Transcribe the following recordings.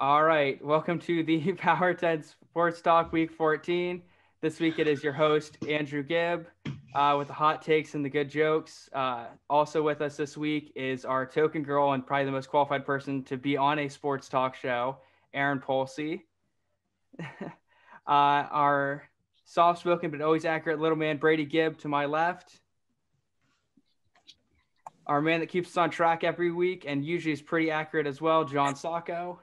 All right, welcome to the Power 10 Sports Talk Week 14. This week it is your host, Andrew Gibb, uh, with the hot takes and the good jokes. Uh, also with us this week is our token girl and probably the most qualified person to be on a sports talk show, Erin Polsey. uh, our soft spoken but always accurate little man, Brady Gibb, to my left. Our man that keeps us on track every week and usually is pretty accurate as well, John Sacco.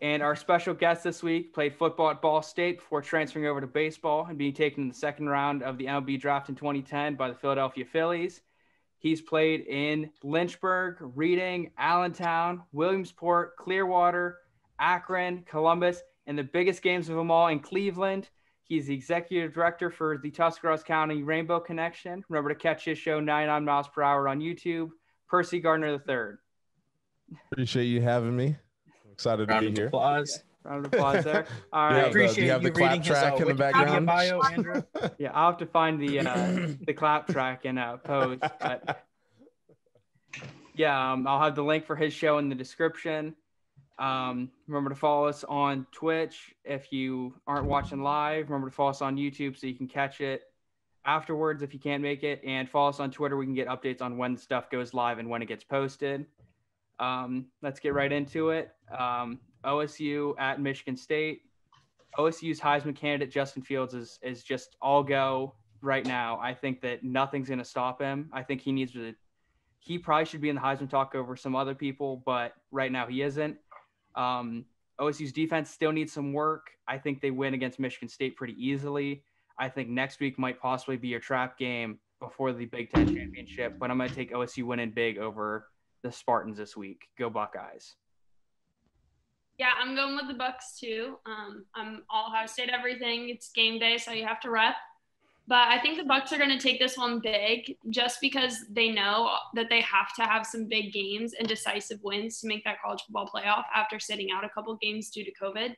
And our special guest this week played football at Ball State before transferring over to baseball and being taken in the second round of the MLB draft in 2010 by the Philadelphia Phillies. He's played in Lynchburg, Reading, Allentown, Williamsport, Clearwater, Akron, Columbus, and the biggest games of them all in Cleveland. He's the executive director for the Tuscarawas County Rainbow Connection. Remember to catch his show 99 miles per hour on YouTube. Perci Garner III. Appreciate you having me. I'm excited Round to of be here. applause. Round of applause there. All You right. have the- do Appreciate you have the clap reading track uh, in the Wikipedia background? bio, Andrew. Yeah, I'll have to find the uh, the clap track and uh, post. But yeah, um, I'll have the link for his show in the description. Um, remember to follow us on Twitch if you aren't watching live. Remember to follow us on YouTube so you can catch it afterwards if you can't make it. And follow us on Twitter. We can get updates on when stuff goes live and when it gets posted. Um, let's get right into it. Um, OSU at Michigan State. OSU's Heisman candidate Justin Fields is is just all go right now. I think that nothing's going to stop him. I think he needs to. He probably should be in the Heisman talk over some other people, but right now he isn't. Um, OSU's defense still needs some work. I think they win against Michigan State pretty easily. I think next week might possibly be a trap game before the Big Ten championship, but I'm going to take OSU winning big over the Spartans this week. Go Buckeyes. Yeah, I'm going with the Bucks too. Um, I'm all Ohio State everything. It's game day, so you have to rep. But I think the Bucks are going to take this one big, just because they know that they have to have some big games and decisive wins to make that college football playoff after sitting out a couple games due to COVID.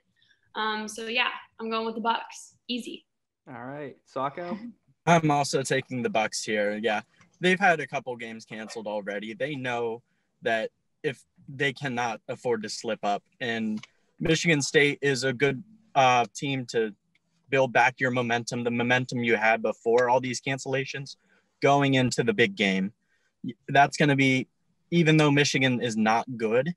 Um, so yeah, I'm going with the Bucks. Easy. All right, Sacco. I'm also taking the Bucks here. Yeah, they've had a couple games canceled already. They know that if they cannot afford to slip up, and Michigan State is a good uh, team to build back your momentum, the momentum you had before all these cancellations, going into the big game. That's going to be, even though Michigan is not good,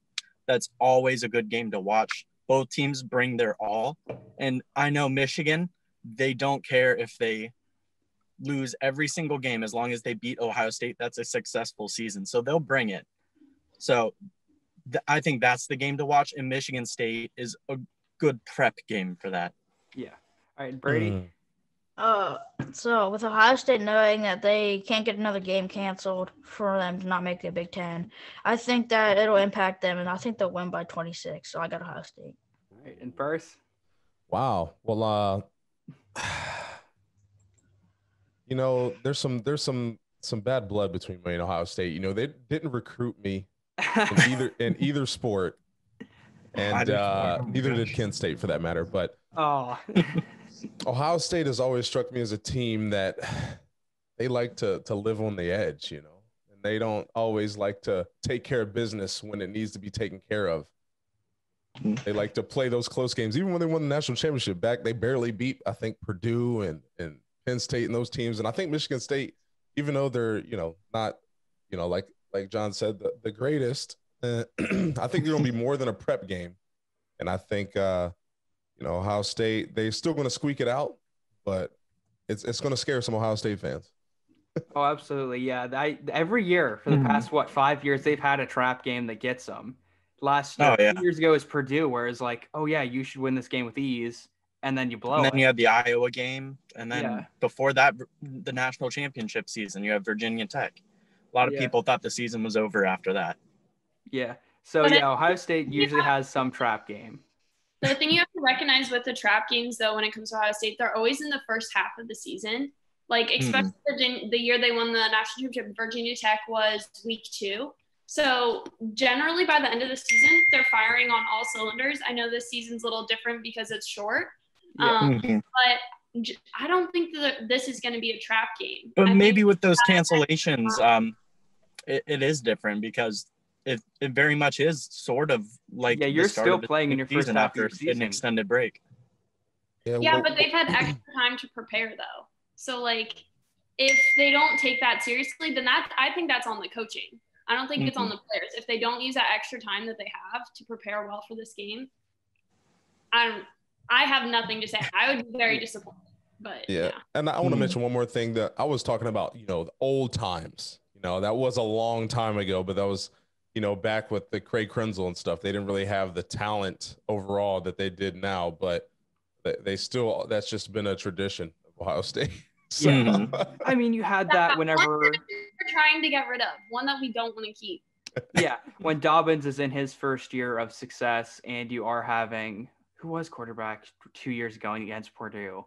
that's always a good game to watch. Both teams bring their all, and I know Michigan. They don't care if they lose every single game as long as they beat Ohio State. That's a successful season. So they'll bring it. So th- I think that's the game to watch. And Michigan State is a good prep game for that. Yeah. All right, Brady. Mm. Uh, so with Ohio State knowing that they can't get another game canceled for them to not make the Big Ten, I think that it'll impact them, and I think they'll win by 26. So I got Ohio State. All right, and first. Wow. Well, uh, you know, there's some there's some some bad blood between me and Ohio State. You know, they didn't recruit me in either in either sport, and uh, neither did Kent State for that matter. But oh, Ohio State has always struck me as a team that they like to to live on the edge, you know, and they don't always like to take care of business when it needs to be taken care of. Mhm. They like to play those close games, even when they won the national championship back. They barely beat, I think, Purdue and and Penn State and those teams, and I think Michigan State, even though they're you know not, you know, like like John said, the, the greatest. Uh, I think they're gonna be more than a prep game, and I think. uh you know, Ohio State, they're still going to squeak it out, but it's it's going to scare some Ohio State fans. oh, absolutely. Yeah. I, every year for the Mhm. past what five years, they've had a trap game that gets them. Last Oh, yeah. years ago is Purdue, where it's like, oh yeah, you should win this game with ease, and then you blow and it. then you have the Iowa game. And then Yeah. before that, the national championship season, you have Virginia Tech. A lot of Yeah. people thought the season was over after that. yeah. So But it- yeah, Ohio State usually has some trap game. The thing you have to recognize with the trap games, though, when it comes to Ohio State, they're always in the first half of the season. Like, especially Virginia, the year they won the national championship, Virginia Tech was week two. So, generally, by the end of the season, they're firing on all cylinders. I know this season's a little different because it's short, Yeah. um, Mhm. but I don't think that this is going to be a trap game. But I maybe with those cancellations, um, it, it is different because it, it very much is sort of like Yeah, you're start still of playing in your first season half of after your an extended break. Yeah, well- but they've had extra time to prepare though. So like if they don't take that seriously, then that I think that's on the coaching. I don't think it's on the players. If they don't use that extra time that they have to prepare well for this game, I don't I have nothing to say. I would be very disappointed. But Yeah. yeah. And I want to Mhm. mention one more thing that I was talking about, you know, the old times. You know, that was a long time ago, but that was, you know, back with the Craig Krenzel and stuff. They didn't really have the talent overall that they did now, but they, they still, that's just been a tradition of Ohio State. So, Mhm. I mean, you had that whenever, One that we're trying to get rid of, one that we don't want to keep. yeah, when Dobbins is in his first year of success, and you are having who was quarterback two years ago against Purdue.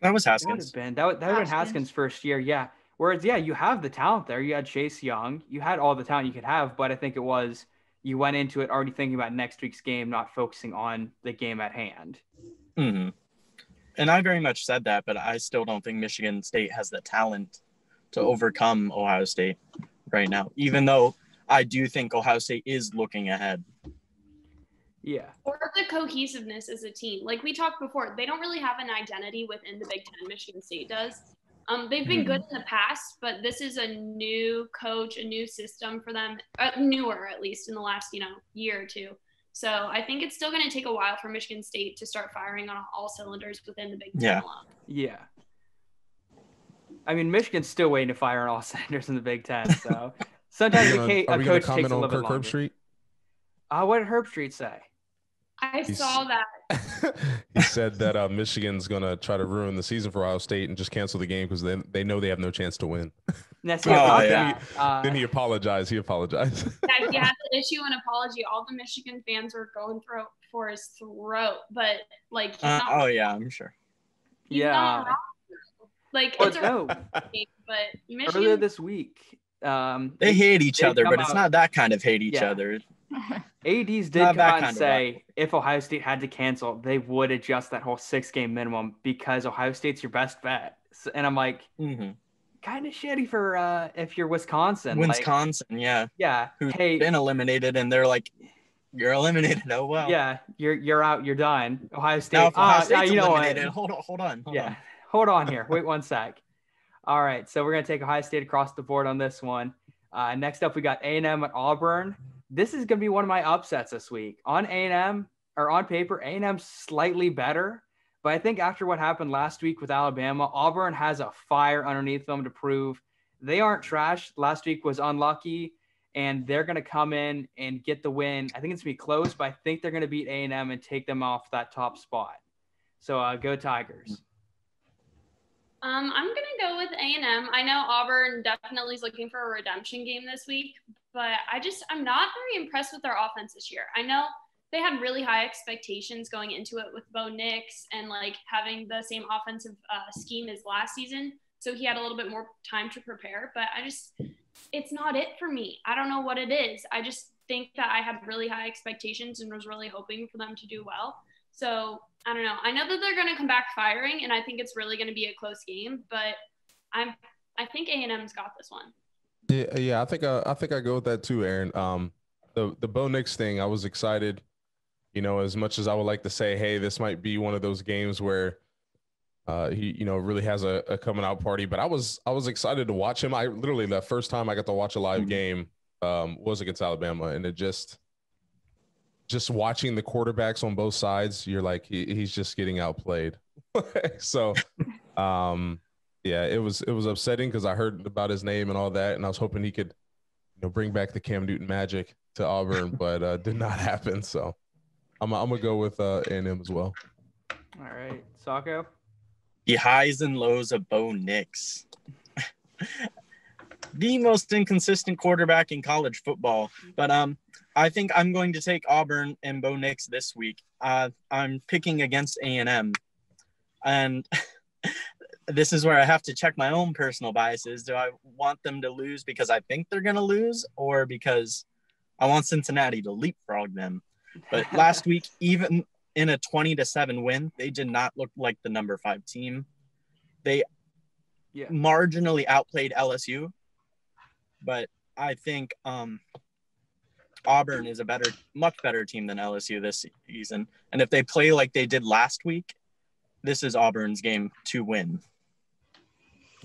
That was That would Haskins. have been that would that would Haskins. Haskins' first year, yeah. Whereas, yeah, you have the talent there. You had Chase Young, you had all the talent you could have, but I think it was you went into it already thinking about next week's game, not focusing on the game at hand. hmm And I very much said that, but I still don't think Michigan State has the talent to overcome Ohio State right now, even though I do think Ohio State is looking ahead. Yeah, Or the cohesiveness as a team. Like we talked before, they don't really have an identity within the Big Ten. Michigan State does. Um, they've been good in the past, but this is a new coach, a new system for them, uh, newer at least in the last you know year or two. So I think it's still going to take a while for Michigan State to start firing on all cylinders within the Big Ten. Yeah. alone. yeah. I mean, Michigan's still waiting to fire on all cylinders in the Big Ten, so Are sometimes we a, gonna, ca- are a we gonna coach takes comment a on little bit Kirk longer. Herbstreit? Uh, what did Herbstreit say? I He's- saw that. He said that uh, Michigan's gonna try to ruin the season for Ohio State and just cancel the game because they they know they have no chance to win. Now, see, Oh, about yeah. that, uh, then he apologized. He apologized. that he had to issue an apology. All the Michigan fans were going through for his throat, but like Uh, not, oh yeah, I'm sure. he's yeah. Like But it's a no, game, but earlier this week, um, They hate each They other, come but it's out- not that kind of hate each Yeah. other. ADs did Not come out and say if Ohio State had to cancel, they would adjust that whole six game minimum because Ohio State's your best bet. So, and I'm like, hmm kind of shitty for uh, if you're Wisconsin. Like, Wisconsin, yeah, yeah. who's Hey, been eliminated, and they're like, "You're eliminated." Oh well. yeah, you're you're out. You're done. Ohio State. Now, Ohio ah, State's ah, you know what? hold on, hold on. Hold yeah. on. Hold on here. Wait one sec. All right. So we're gonna take Ohio State across the board on this one. Uh, next up, we got A and M at Auburn. This is gonna be one of my upsets this week. On A and M or on paper, A and M slightly better, but I think after what happened last week with Alabama, Auburn has a fire underneath them to prove they aren't trash. Last week was unlucky, and they're gonna come in and get the win. I think it's gonna be close, but I think they're gonna beat A and take them off that top spot. So uh, go Tigers. Um, I'm gonna go with A and M. I know Auburn definitely is looking for a redemption game this week, but I just I'm not very impressed with their offense this year. I know they had really high expectations going into it with Bo Nix and like having the same offensive uh, scheme as last season, so he had a little bit more time to prepare. But I just it's not it for me. I don't know what it is. I just think that I had really high expectations and was really hoping for them to do well. So I don't know. I know that they're going to come back firing, and I think it's really going to be a close game. But I'm, I think A and M's got this one. Yeah, yeah, I think I, I think I go with that too, Erin. Um, the the Bo Nix thing, I was excited. You know, as much as I would like to say, hey, this might be one of those games where uh, he, you know, really has a, a coming out party. But I was I was excited to watch him. I literally the first time I got to watch a live Mhm. game um, was against Alabama, and it just just watching the quarterbacks on both sides, you're like he, he's just getting outplayed. so, um, yeah, it was it was upsetting because I heard about his name and all that, and I was hoping he could, you know, bring back the Cam Newton magic to Auburn, but uh, did not happen. So, I'm I'm gonna go with uh, A&M as well. All right, Sacco. The highs and lows of Bo Nix. the most inconsistent quarterback in college football. But um, I think I'm going to take Auburn and Bo Nix this week. Uh, I'm picking against A&M. And this is where I have to check my own personal biases. Do I want them to lose because I think they're going to lose or because I want Cincinnati to leapfrog them? But last week, even in a 20 to 7 win, they did not look like the number five team. They Yeah. marginally outplayed LSU, but I think um, Auburn is a better, much better team than LSU this season. And if they play like they did last week, this is Auburn's game to win.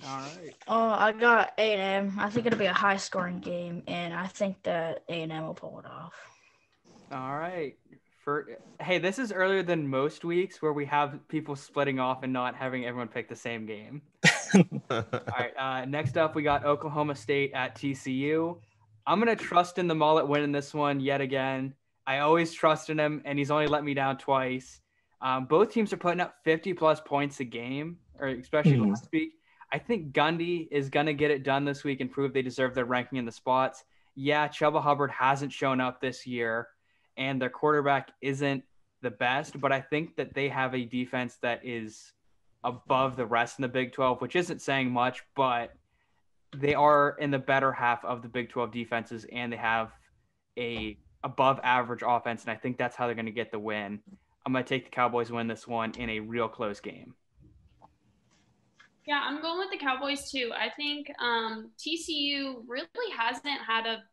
All right. Oh, I got A&M. I think it'll be a high scoring game, and I think that A and M will pull it off. All right. For hey, this is earlier than most weeks where we have people splitting off and not having everyone pick the same game. All right. Uh, next up, we got Oklahoma State at TCU. I'm gonna trust in the mullet winning this one yet again. I always trust in him, and he's only let me down twice. Um, both teams are putting up 50 plus points a game, or especially Mhm. last week. I think Gundy is gonna get it done this week and prove they deserve their ranking in the spots. Yeah, Chuba Hubbard hasn't shown up this year, and their quarterback isn't the best, but I think that they have a defense that is above the rest in the Big 12, which isn't saying much, but they are in the better half of the Big 12 defenses and they have a above average offense and I think that's how they're going to get the win. I'm going to take the Cowboys win this one in a real close game. Yeah, I'm going with the Cowboys too. I think um, TCU really hasn't had a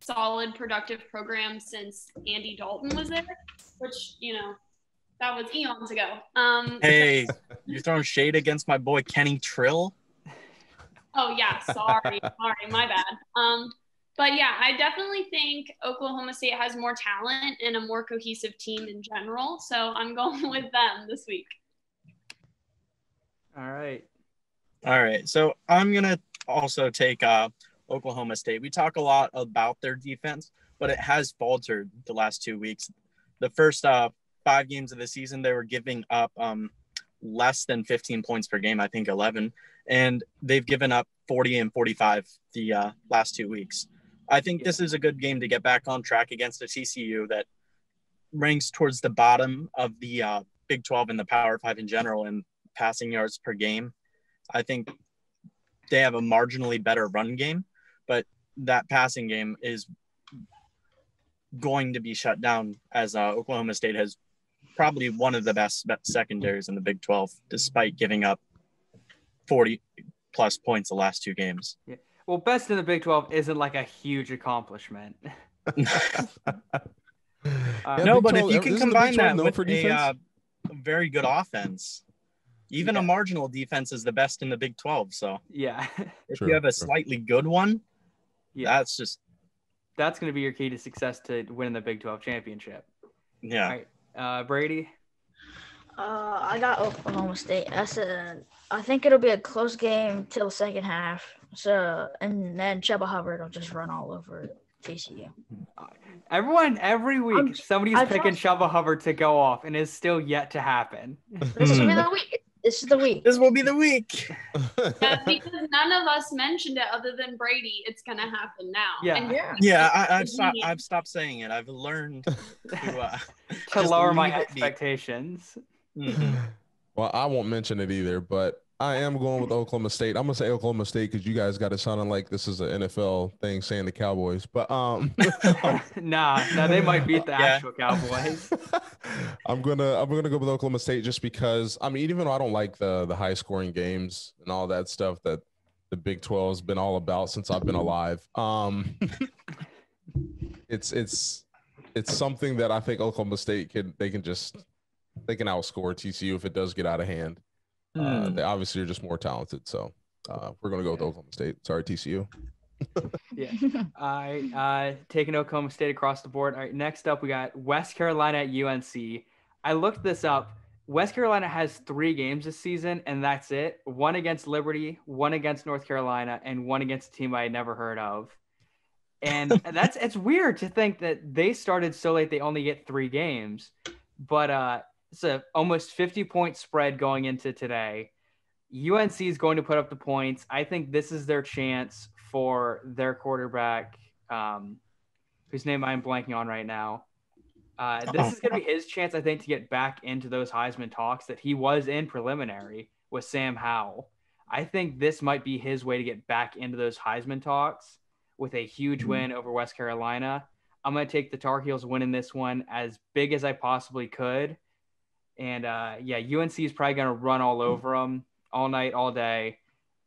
solid, productive program since Andy Dalton was there, which, you know, that was eons ago. Um, Hey, you're throwing shade against my boy Kenny Trill. Oh yeah, sorry, sorry, my bad. Um, but yeah, I definitely think Oklahoma State has more talent and a more cohesive team in general. So I'm going with them this week. All right. All right. So I'm going to also take uh, Oklahoma State. We talk a lot about their defense, but it has faltered the last two weeks. The first uh, five games of the season, they were giving up um, less than 15 points per game, I think 11. And they've given up 40 and 45 the uh, last two weeks. I think this is a good game to get back on track against a TCU that ranks towards the bottom of the uh, Big 12 and the Power Five in general in passing yards per game. I think they have a marginally better run game, but that passing game is going to be shut down as uh, Oklahoma State has probably one of the best secondaries in the Big 12, despite giving up 40 plus points the last two games. Yeah. Well, best in the Big 12 isn't like a huge accomplishment. Uh, no, Big but if you can isn't the Big combine that with for a uh, very good offense, even a marginal defense is the best in the Big 12. So yeah. if True, you have a true. slightly good one, yeah. that's just That's going to be your key to success to winning the Big 12 championship. yeah. All right. Uh, Brady. Uh, I got Oklahoma State. I said I think it'll be a close game till the second half. So and then Chuba Hubbard will just run all over TCU. Everyone, every week, I'm- somebody's I picking trust- Chuba Hubbard to go off, and it's still yet to happen. This is the week. This is the week. This will be the week. Yeah, because none of us mentioned it other than Brady. It's gonna happen now. Yeah. And Yeah. Yeah, I, I've stopped. I've stopped saying it. I've learned to. Uh, to lower my leave it be. expectations. mhm. well, I won't mention it either, but I am going with Oklahoma State. I'm gonna say Oklahoma State because you guys got it sounding like this is an NFL thing saying the Cowboys, but um, nah, nah, they might beat the Yeah. actual Cowboys. I'm gonna I'm gonna go with Oklahoma State just because I mean even though I don't like the the high scoring games and all that stuff that the Big 12 has been all about since I've been alive. Um, it's it's it's something that I think Oklahoma State can they can just they can outscore TCU if it does get out of hand. Uh, Hmm. they obviously are just more talented, so uh, we're gonna go with Oklahoma State. Sorry, TCU. Yeah. All right. Uh, taking Oklahoma State across the board. All right. Next up, we got West Carolina at UNC. I looked this up. West Carolina has three games this season, and that's it. One against Liberty, one against North Carolina, and one against a team I had never heard of. And that's it's weird to think that they started so late they only get three games. But uh it's a almost 50 point spread going into today. UNC is going to put up the points. I think this is their chance for their quarterback, um, whose name I'm blanking on right now. Uh, this is going to be his chance, I think, to get back into those Heisman talks that he was in preliminary with Sam Howell. I think this might be his way to get back into those Heisman talks with a huge win over West Carolina. I'm going to take the Tar Heels winning this one as big as I possibly could. And uh, yeah, UNC is probably going to run all over them all night, all day,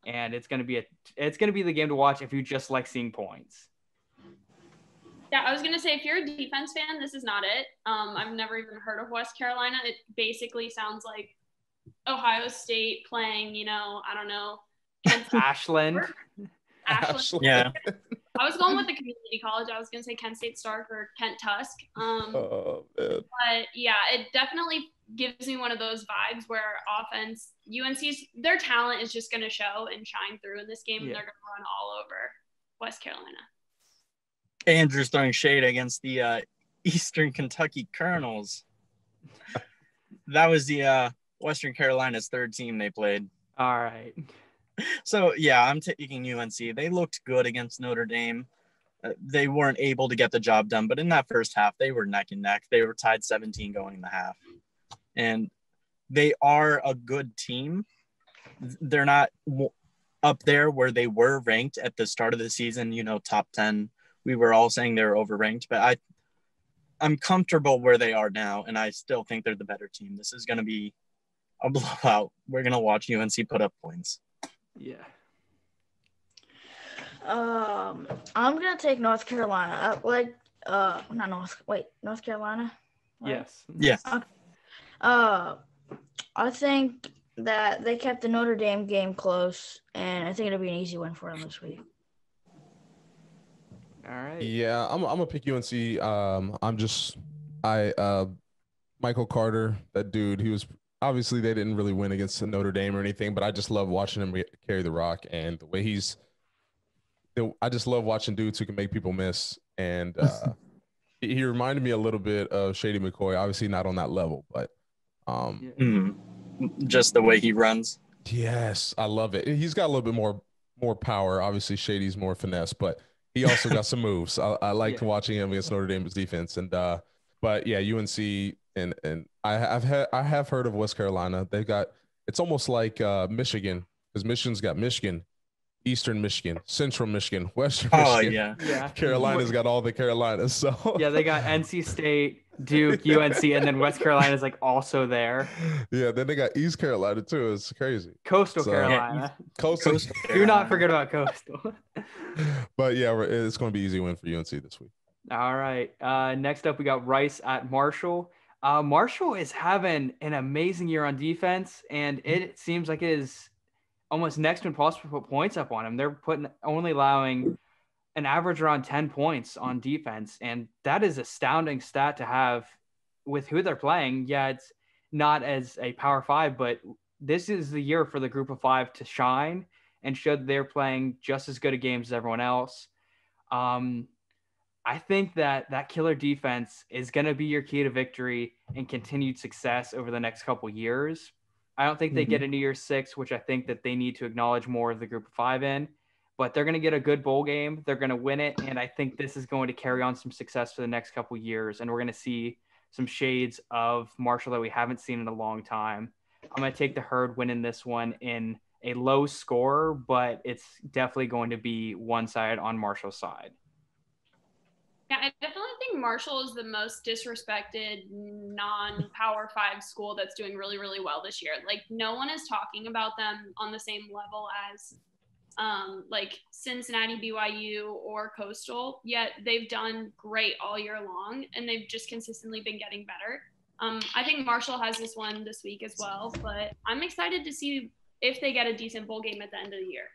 and it's going to be a it's going to be the game to watch if you just like seeing points. Yeah, I was gonna say if you're a defense fan, this is not it. Um, I've never even heard of West Carolina. It basically sounds like Ohio State playing, you know, I don't know. Kent Ashland. Ashland. Yeah. I was going with the community college. I was gonna say Kent State Stark or Kent Tusk. Um, Oh man. but yeah, it definitely gives me one of those vibes where offense, UNC's their talent is just gonna show and shine through in this game, and they're gonna run all over West Carolina. Andrew's throwing shade against the uh, Eastern Kentucky Colonels. that was the uh, Western Carolina's third team they played. All right. So yeah, I'm taking UNC. They looked good against Notre Dame. Uh, they weren't able to get the job done, but in that first half, they were neck and neck. They were tied 17 going in the half, and they are a good team. They're not up there where they were ranked at the start of the season. You know, top 10. We were all saying they were overranked, but I, I'm comfortable where they are now, and I still think they're the better team. This is going to be a blowout. We're going to watch UNC put up points. Yeah. Um, I'm gonna take North Carolina. Uh, like, uh, not North. Wait, North Carolina. Right? Yes. Yeah. Uh, I think that they kept the Notre Dame game close, and I think it'll be an easy win for them this week. All right. Yeah, I'm I'm gonna pick UNC. Um, I'm just I uh, Michael Carter, that dude. He was obviously they didn't really win against Notre Dame or anything, but I just love watching him carry the rock and the way he's. I just love watching dudes who can make people miss, and uh, he he reminded me a little bit of Shady McCoy. Obviously, not on that level, but um, Yeah. Mhm. Just the way he runs. Yes, I love it. He's got a little bit more more power. Obviously, Shady's more finesse, but he also got some moves. I, I liked Yeah. watching him against Notre Dame's defense. And uh, but yeah, UNC and and I have had I have heard of West Carolina. They've got it's almost like uh, Michigan because Michigan's got Michigan, Eastern Michigan, Central Michigan, Western Oh Michigan. yeah. Yeah. Carolina's got all the Carolinas. So Yeah, they got NC State, Duke, UNC, and then West Carolina is like also there. yeah, then they got East Carolina too. It's crazy. Coastal So- Carolina. Coastal. Coastal Do not forget about Coastal. but yeah, it's going to be easy win for UNC this week. All right. Uh, next up, we got Rice at Marshall. Uh, Marshall is having an amazing year on defense, and it seems like it is almost next to impossible to put points up on them. They're putting only allowing an average around 10 points on defense, and that is astounding stat to have with who they're playing. Yeah, it's not as a power five, but this is the year for the group of five to shine and show that they're playing just as good a games as everyone else. Um, I think that that killer defense is going to be your key to victory and continued success over the next couple years. I don't think they get into year Six, which I think that they need to acknowledge more of the group of five in, but they're going to get a good bowl game. They're going to win it, and I think this is going to carry on some success for the next couple years, and we're going to see some shades of Marshall that we haven't seen in a long time. I'm going to take the herd winning this one in a low score, but it's definitely going to be one side on Marshall's side. Yeah, I definitely think Marshall is the most disrespected non-power five school that's doing really, really well this year. Like no one is talking about them on the same level as um, like Cincinnati, BYU, or Coastal. Yet they've done great all year long, and they've just consistently been getting better. Um, I think Marshall has this one this week as well, but I'm excited to see if they get a decent bowl game at the end of the year.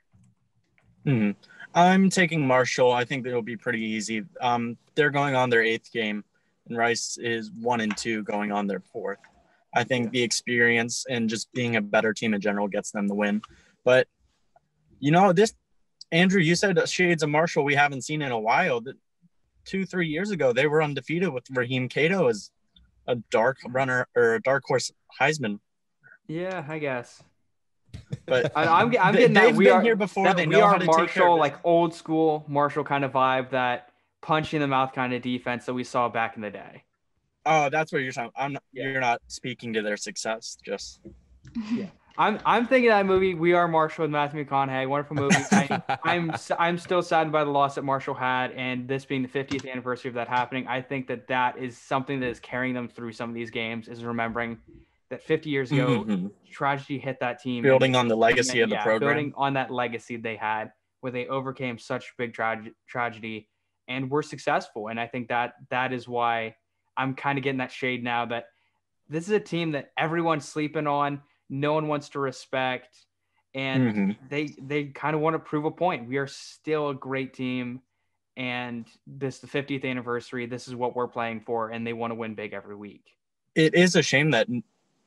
Mhm. I'm taking Marshall. I think it'll be pretty easy. Um, they're going on their eighth game, and Rice is one and two going on their fourth. I think the experience and just being a better team in general gets them the win. But you know, this Andrew, you said shades of Marshall we haven't seen in a while. That two, three years ago they were undefeated with Rakeem Cato as a dark runner or a dark horse Heisman. Yeah, I guess. But I, I'm, I'm They- getting that they've we been are here before. that They we know are how to take care of Marshall, it. like old school Marshall kind of vibe, that punch in the mouth kind of defense that we saw back in the day. oh, that's what you're talking. I'm not, Yeah. you're not speaking to their success. Just I'm I'm thinking that movie We Are Marshall with Matthew McConaughey, wonderful movie. I, I'm s- I'm still saddened by the loss that Marshall had, and this being the 50th anniversary of that happening, I think that that is something that is carrying them through some of these games. Is remembering that 50 years ago, Mhm. tragedy hit that team, building on the legacy of the yeah, program. building on that legacy they had, where they overcame such big trage- tragedy and we're successful. And I think that that is why I'm kind of getting that shade now that this is a team that everyone's sleeping on, no one wants to respect, and Mm-hmm. they they kind of want to prove a point. We are still a great team, and this the 50th anniversary. This is what we're playing for, and they want to win big every week. It is a shame that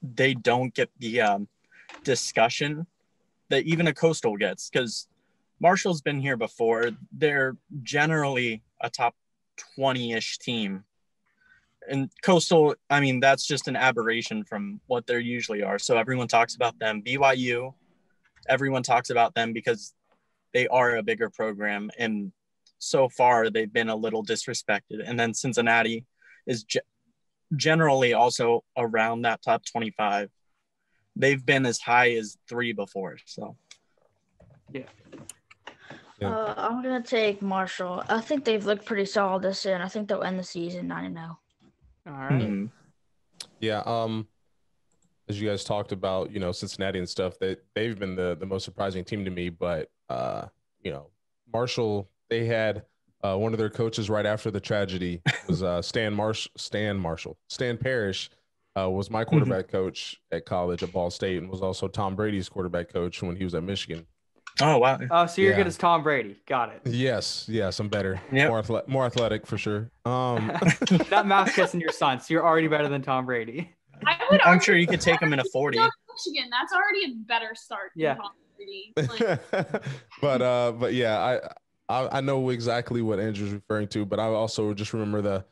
they don't get the um, discussion that even a coastal gets because Marshall's been here before. They're generally a top 20 ish team. And coastal, I mean, that's just an aberration from what they usually are. So everyone talks about them. BYU, everyone talks about them because they are a bigger program. And so far, they've been a little disrespected. And then Cincinnati is ge- generally also around that top 25. They've been as high as three before. So Yeah. Uh, I'm gonna take Marshall. I think they've looked pretty solid this year, and I think they'll end the season nine and oh. zero. All right. mhm. Yeah. Um, as you guys talked about, you know, Cincinnati and stuff, that they've been the the most surprising team to me. But uh, you know, Marshall, they had uh, one of their coaches right after the tragedy was uh, Stan Marsh, Stan Marshall, Stan Parrish. Uh, was my quarterback coach at college at Ball State and was also Tom Brady's quarterback coach when he was at Michigan. Oh wow, Oh, so you're Yeah. good as Tom Brady. Got it. Yes, yes, I'm better. Yep. More, athle- more athletic for sure. Um, Not mouth kissing your son. So you're already better than Tom Brady. I would I'm sure you could take them in a 40. Michigan. That's already a better start. than Yeah. Tom Brady. Like, but uh, but yeah, I, I I know exactly what Andrew's referring to, but I also just remember the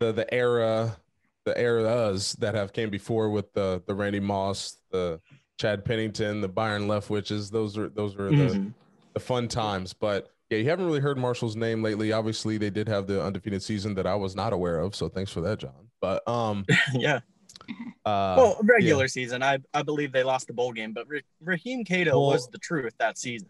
the the era the eras that have came before with the the Randy Moss, the Chad Pennington, the Byron Leftwiches. Those are those were the Mhm. the fun times. But yeah, you haven't really heard Marshall's name lately. Obviously, they did have the undefeated season that I was not aware of. So thanks for that, John. But um, yeah. uh, Well, regular season, I I believe they lost the bowl game, but Ra- Rakeem Cato Well- was the truth that season.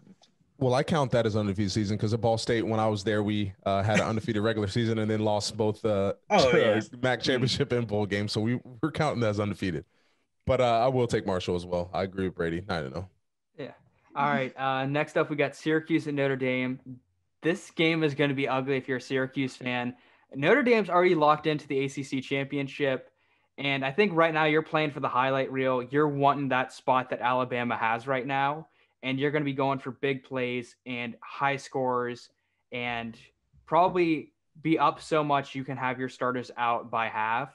Well, I count that as undefeated season because at Ball State, when I was there, we uh, had an undefeated regular season and then lost both uh, Oh, yeah. MAC championship and bowl game. So we we're counting that as undefeated. But uh, I will take Marshall as well. I agree with Brady. I don't know. Yeah. All right. Uh, next up, we got Syracuse and Notre Dame. This game is going to be ugly if you're a Syracuse fan. Notre Dame's already locked into the ACC championship. And I think right now you're playing for the highlight reel. You're wanting that spot that Alabama has right now. And you're going to be going for big plays and high scores and probably be up so much you can have your starters out by half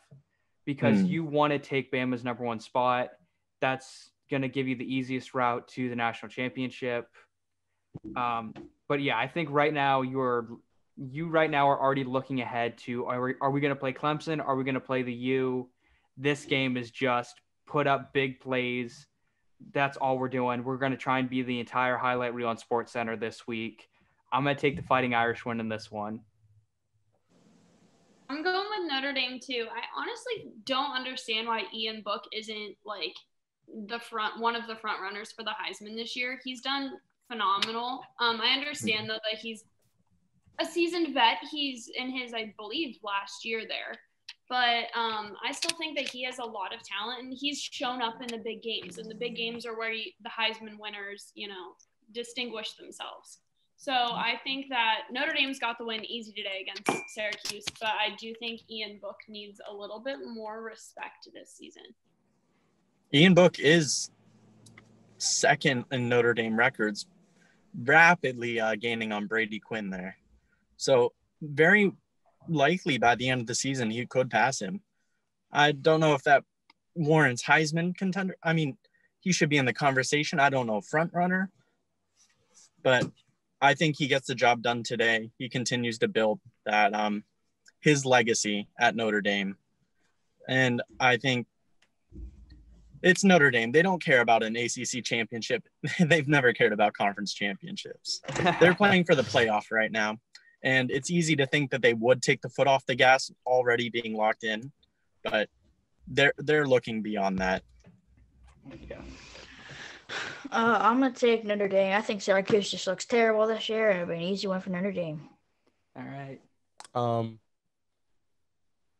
because Hmm. you want to take Bama's number one spot. That's going to give you the easiest route to the national championship. Um, but yeah, I think right now you're you right now are already looking ahead to are we, are we going to play Clemson? Are we going to play the U? This game is just put up big plays. That's all we're doing. We're going to try and be the entire highlight reel on Sports Center this week. I'm going to take the Fighting Irish win in this one. I'm going with Notre Dame too. I honestly don't understand why Ian Book isn't like the front one of the front runners for the Heisman this year. He's done phenomenal. Um, I understand though that he's a seasoned vet. He's in his, I believe, last year there. But um, I still think that he has a lot of talent, and he's shown up in the big games. And the big games are where the Heisman winners, you know, distinguish themselves. So I think that Notre Dame's got the win easy today against Syracuse, but I do think Ian Book needs a little bit more respect this season. Ian Book is second in Notre Dame records, rapidly uh, gaining on Brady Quinn there. So very likely by the end of the season he could pass him. I don't know if that warrants Heisman contender. I mean, he should be in the conversation. I don't know front runner, but I think he gets the job done today. He continues to build that um his legacy at Notre Dame. And I think it's Notre Dame. They don't care about an ACC championship. They've never cared about conference championships. They're playing for the playoff right now. And it's easy to think that they would take the foot off the gas already being locked in, but they're they're looking beyond that. Uh, I'm gonna take Notre Dame. I think Syracuse just looks terrible this year, and it'll be an easy one for Notre Dame. All right. Um,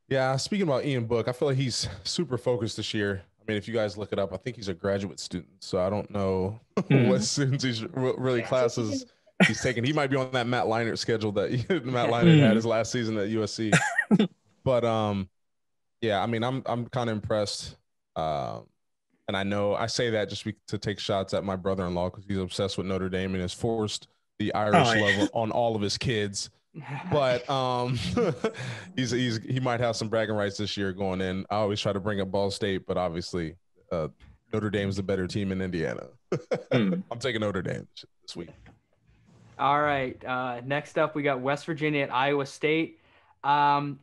yeah, speaking about Ian Book, I feel like he's super focused this year. I mean, if you guys look it up, I think he's a graduate student, so I don't know Mhm. what students he's really classes he's taking. He might be on that Matt Leinart schedule that Matt Leinart had his last season at USC. but um, yeah, I mean, I'm I'm kind of impressed. Um, and I know I say that just to take shots at my brother-in-law because he's obsessed with Notre Dame and has forced the Irish oh, yeah. level on all of his kids. But um, he's he's he might have some bragging rights this year going in. I always try to bring up Ball State, but obviously uh, Notre Dame's the better team in Indiana. mm. I'm taking Notre Dame this week. All right. Uh, next up, we got West Virginia at Iowa State. Um,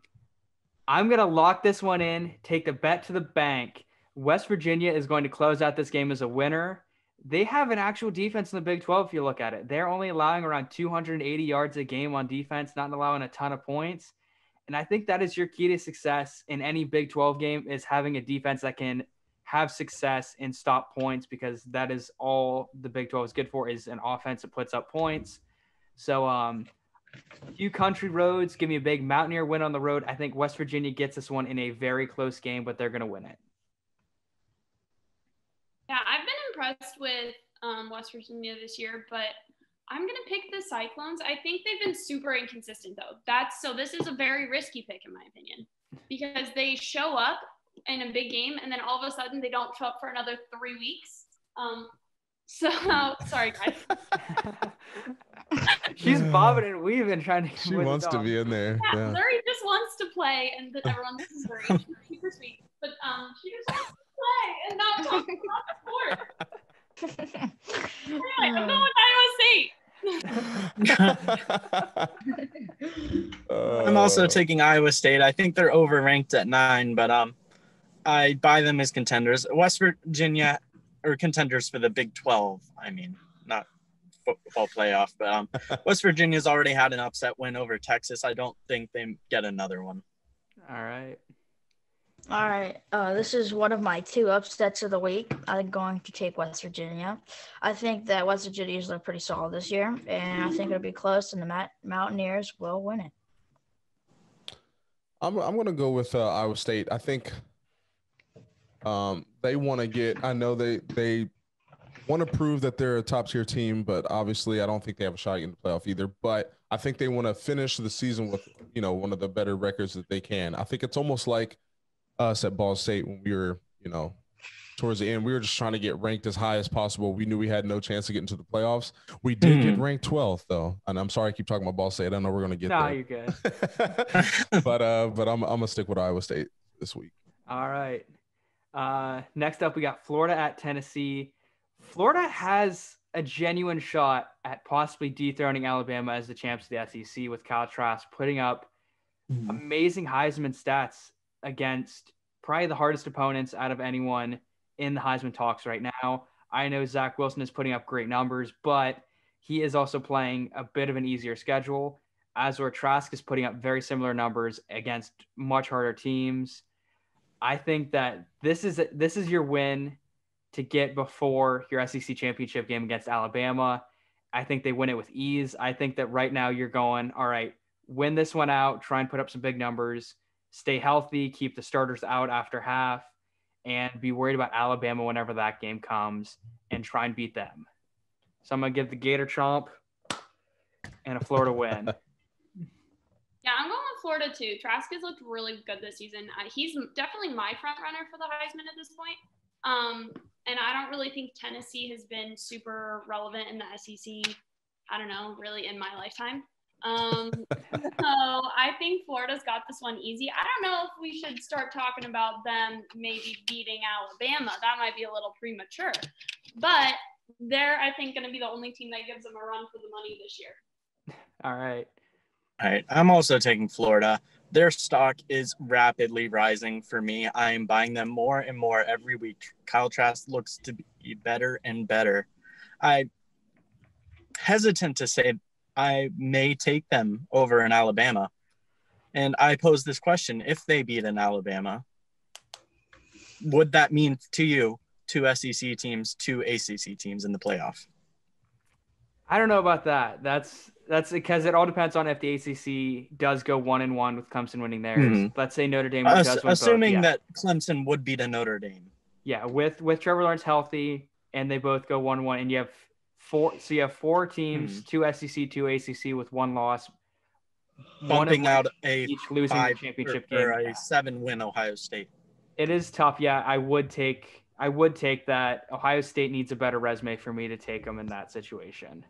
I'm gonna lock this one in. Take the bet to the bank. West Virginia is going to close out this game as a winner they have an actual defense in the Big 12 if you look at it. They're only allowing around 280 yards a game on defense, not allowing a ton of points. And I think that is your key to success in any Big 12 game is having a defense that can have success and stop points because that is all the Big 12 is good for is an offense that puts up points. So um few country roads, give me a big Mountaineer win on the road. I think West Virginia gets this one in a very close game, but they're going to win it. Yeah, I've been impressed with um, West Virginia this year, but I'm gonna pick the Cyclones. I think they've been super inconsistent though. That's so this is a very risky pick in my opinion because they show up in a big game and then all of a sudden they don't show up for another three weeks. Um, so sorry guys. She's bobbing and weaving trying to. She wants to be in there. Yeah, yeah. Zuri just wants to play, and everyone's this is She's super sweet, but um, she just wants play and not talk about sport. anyway, I'm going with Iowa State. I'm also taking Iowa State. I think they're overranked at nine, but um, I buy them as contenders. West Virginia or contenders for the Big 12. I mean, not football playoff, but um, West Virginia's already had an upset win over Texas. I don't think they get another one. All right. All right. Uh, this is one of my two upsets of the week. I'm going to take West Virginia. I think that West Virginia's look pretty solid this year, and I think it'll be close, and the Mountaineers will win it. I'm I'm gonna go with uh, Iowa State. I think um, they want to get. I know they they want to prove that they're a top tier team, but obviously I don't think they have a shot in the playoff either. But I think they want to finish the season with you know one of the better records that they can. I think it's almost like us at Ball State when we were, you know, towards the end, we were just trying to get ranked as high as possible. We knew we had no chance to get into the playoffs. We did mm. get ranked 12th though. And I'm sorry I keep talking about Ball State. I know we're gonna get no, there. you're good. but uh but I'm I'm gonna stick with Iowa State this week. All right. Uh next up we got Florida at Tennessee. Florida has a genuine shot at possibly dethroning Alabama as the champs of the SEC with Kyle Trask putting up mm. amazing Heisman stats against probably the hardest opponents out of anyone in the Heisman talks right now. I know Zach Wilson is putting up great numbers, but he is also playing a bit of an easier schedule. Azor Trask is putting up very similar numbers against much harder teams. I think that this is this is your win to get before your SEC championship game against Alabama. I think they win it with ease. I think that right now you're going, all right, win this one out, try and put up some big numbers stay healthy, keep the starters out after half, and be worried about Alabama whenever that game comes and try and beat them. So I'm gonna give the Gator chomp and a Florida win. Yeah, I'm going with Florida too. Trask has looked really good this season. Uh, he's definitely my front runner for the Heisman at this point. Um, and I don't really think Tennessee has been super relevant in the SEC. I don't know, really in my lifetime. Um, so I think Florida's got this one easy. I don't know if we should start talking about them maybe beating Alabama. That might be a little premature, but they're I think going to be the only team that gives them a run for the money this year. All right. All right. I'm also taking Florida. Their stock is rapidly rising for me. I am buying them more and more every week. Kyle Trask looks to be better and better. I hesitant to say I may take them over in Alabama. And I pose this question if they beat in Alabama, would that mean to you two SEC teams, two ACC teams in the playoff? I don't know about that. That's that's because it all depends on if the ACC does go one and one with Clemson winning theirs. Mm-hmm. Let's say Notre Dame Ass- does assuming both, yeah. that Clemson would beat a Notre Dame. Yeah, with with Trevor Lawrence healthy and they both go one one, and you have four. So you have four Hmm. teams: two SEC, two ACC, with one loss. Bumping which out a each losing the championship or, or game. a seven win Ohio State. It is tough. Yeah, I would take. I would take that. Ohio State needs a better resume for me to take them in that situation.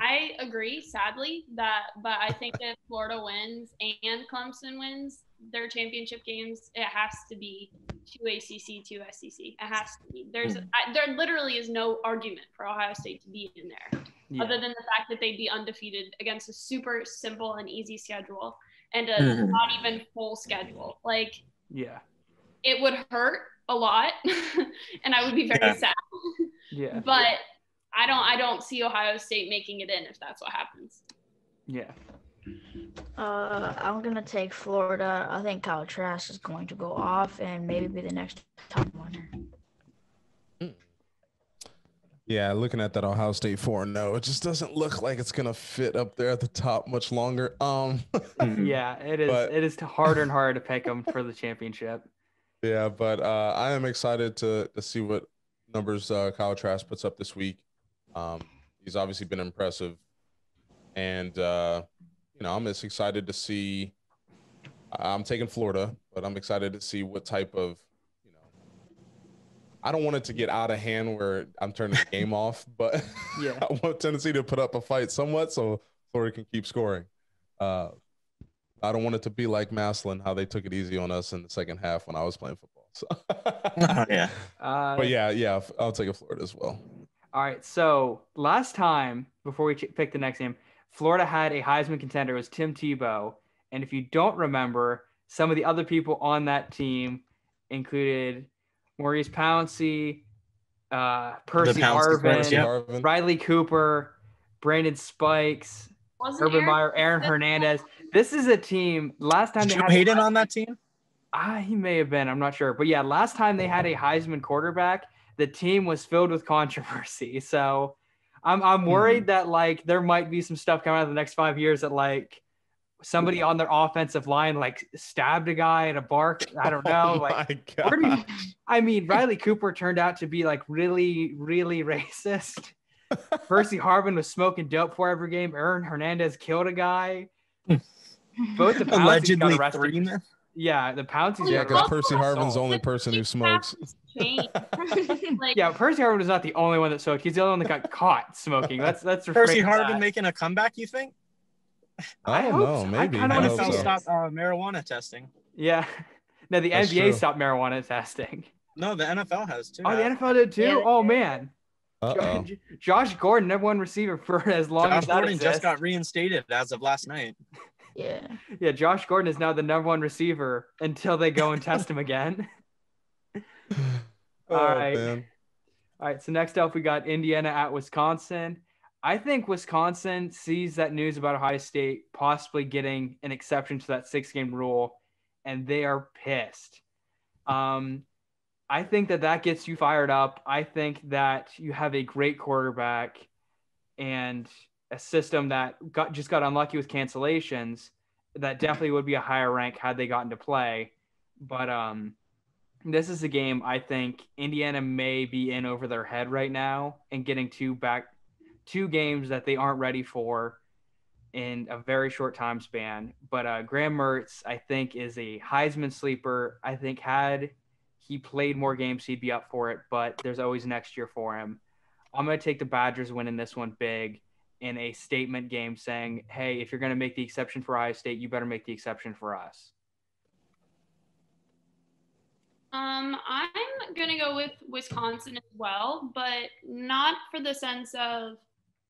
I agree, sadly, that but I think if Florida wins and Clemson wins their championship games, it has to be two ACC, two SEC. It has to be. There's I, there literally is no argument for Ohio State to be in there, Yeah. other than the fact that they'd be undefeated against a super simple and easy schedule and a Mhm. not even full schedule. Like yeah. it would hurt a lot, and I would be very Yeah. sad. Yeah. But I don't I don't see Ohio State making it in if that's what happens. Yeah. Uh, I'm gonna take Florida. I think Kyle Trask is going to go off and maybe be the next top winner. Yeah, looking at that Ohio State four, no, it just doesn't look like it's gonna fit up there at the top much longer. Um, Yeah. It is. But- it is harder and harder to pick them for the championship. yeah, but uh, I am excited to to see what numbers uh, Kyle Trask puts up this week. Um, he's obviously been impressive, and uh, you know I'm just excited to see. I'm taking Florida, but I'm excited to see what type of, you know, I don't want it to get out of hand where I'm turning the game off, but Yeah. I want Tennessee to put up a fight somewhat so Florida can keep scoring. Uh, I don't want it to be like Maslin, how they took it easy on us in the second half when I was playing football. So, Oh, yeah. Uh, but yeah, yeah, I'll take a Florida as well. All right. So last time, before we ch- pick the next game, Florida had a Heisman contender. It was Tim Tebow. And if you don't remember, some of the other people on that team included Maurkice Pouncey, uh, Percy Pouncey Harvin, brothers, yeah. Riley Cooper, Brandon Spikes, Wasn't Urban Aaron- Meyer, Aaron Hernandez. This is a team. Last time they Joe had Haden on that team? Ah, he may have been. I'm not sure. But yeah, last time they had a Heisman quarterback, the team was filled with controversy. So I'm I'm hmm. worried that like there might be some stuff coming out of the next five years that like somebody on their offensive line like stabbed a guy at a bar. I don't know. Oh like my where you- I mean, Riley Cooper turned out to be like really, really racist. Percy Harvin was smoking dope for every game. Aaron Hernandez killed a guy. Both the Allegedly arrested. three. Yeah, the Pouncey's Yeah, because Percy Harvin's the only person who smokes. Like, Yeah, Percy Harvin was not the only one that smoked. He's the only one that got caught smoking. Let's let's Percy Harvin that. making a comeback, you think? I I don't hope know. so. I Maybe. kinda wanna hope see NFL it. so. stopped uh, marijuana testing. Yeah. No, the That's NBA true. stopped marijuana testing. No, the NFL has too. Oh, the. NFL did too. Yeah. Oh man, Uh-oh. Josh Gordon, number one receiver for as long Josh as that Gordon exists. just got reinstated as of last night. Yeah. Yeah, Josh Gordon is now the number one receiver until they go and test him again. Oh, All right. man. All right, so next up we got Indiana at Wisconsin. I think Wisconsin sees that news about Ohio State possibly getting an exception to that six game rule, and they are pissed. Um, I think that that gets you fired up. I think that you have a great quarterback and a system that got just got unlucky with cancellations. That definitely would be a higher rank had they gotten to play. But um, this is a game I think Indiana may be in over their head right now and getting two back two games that they aren't ready for in a very short time span. But uh, Graham Mertz, I think, is a Heisman sleeper. I think had he played more games, he'd be up for it. But there's always next year for him. I'm going to take the Badgers winning this one big in a statement game saying, hey, if you're going to make the exception for Ohio State, you better make the exception for us. Um, I'm gonna go with Wisconsin as well, but not for the sense of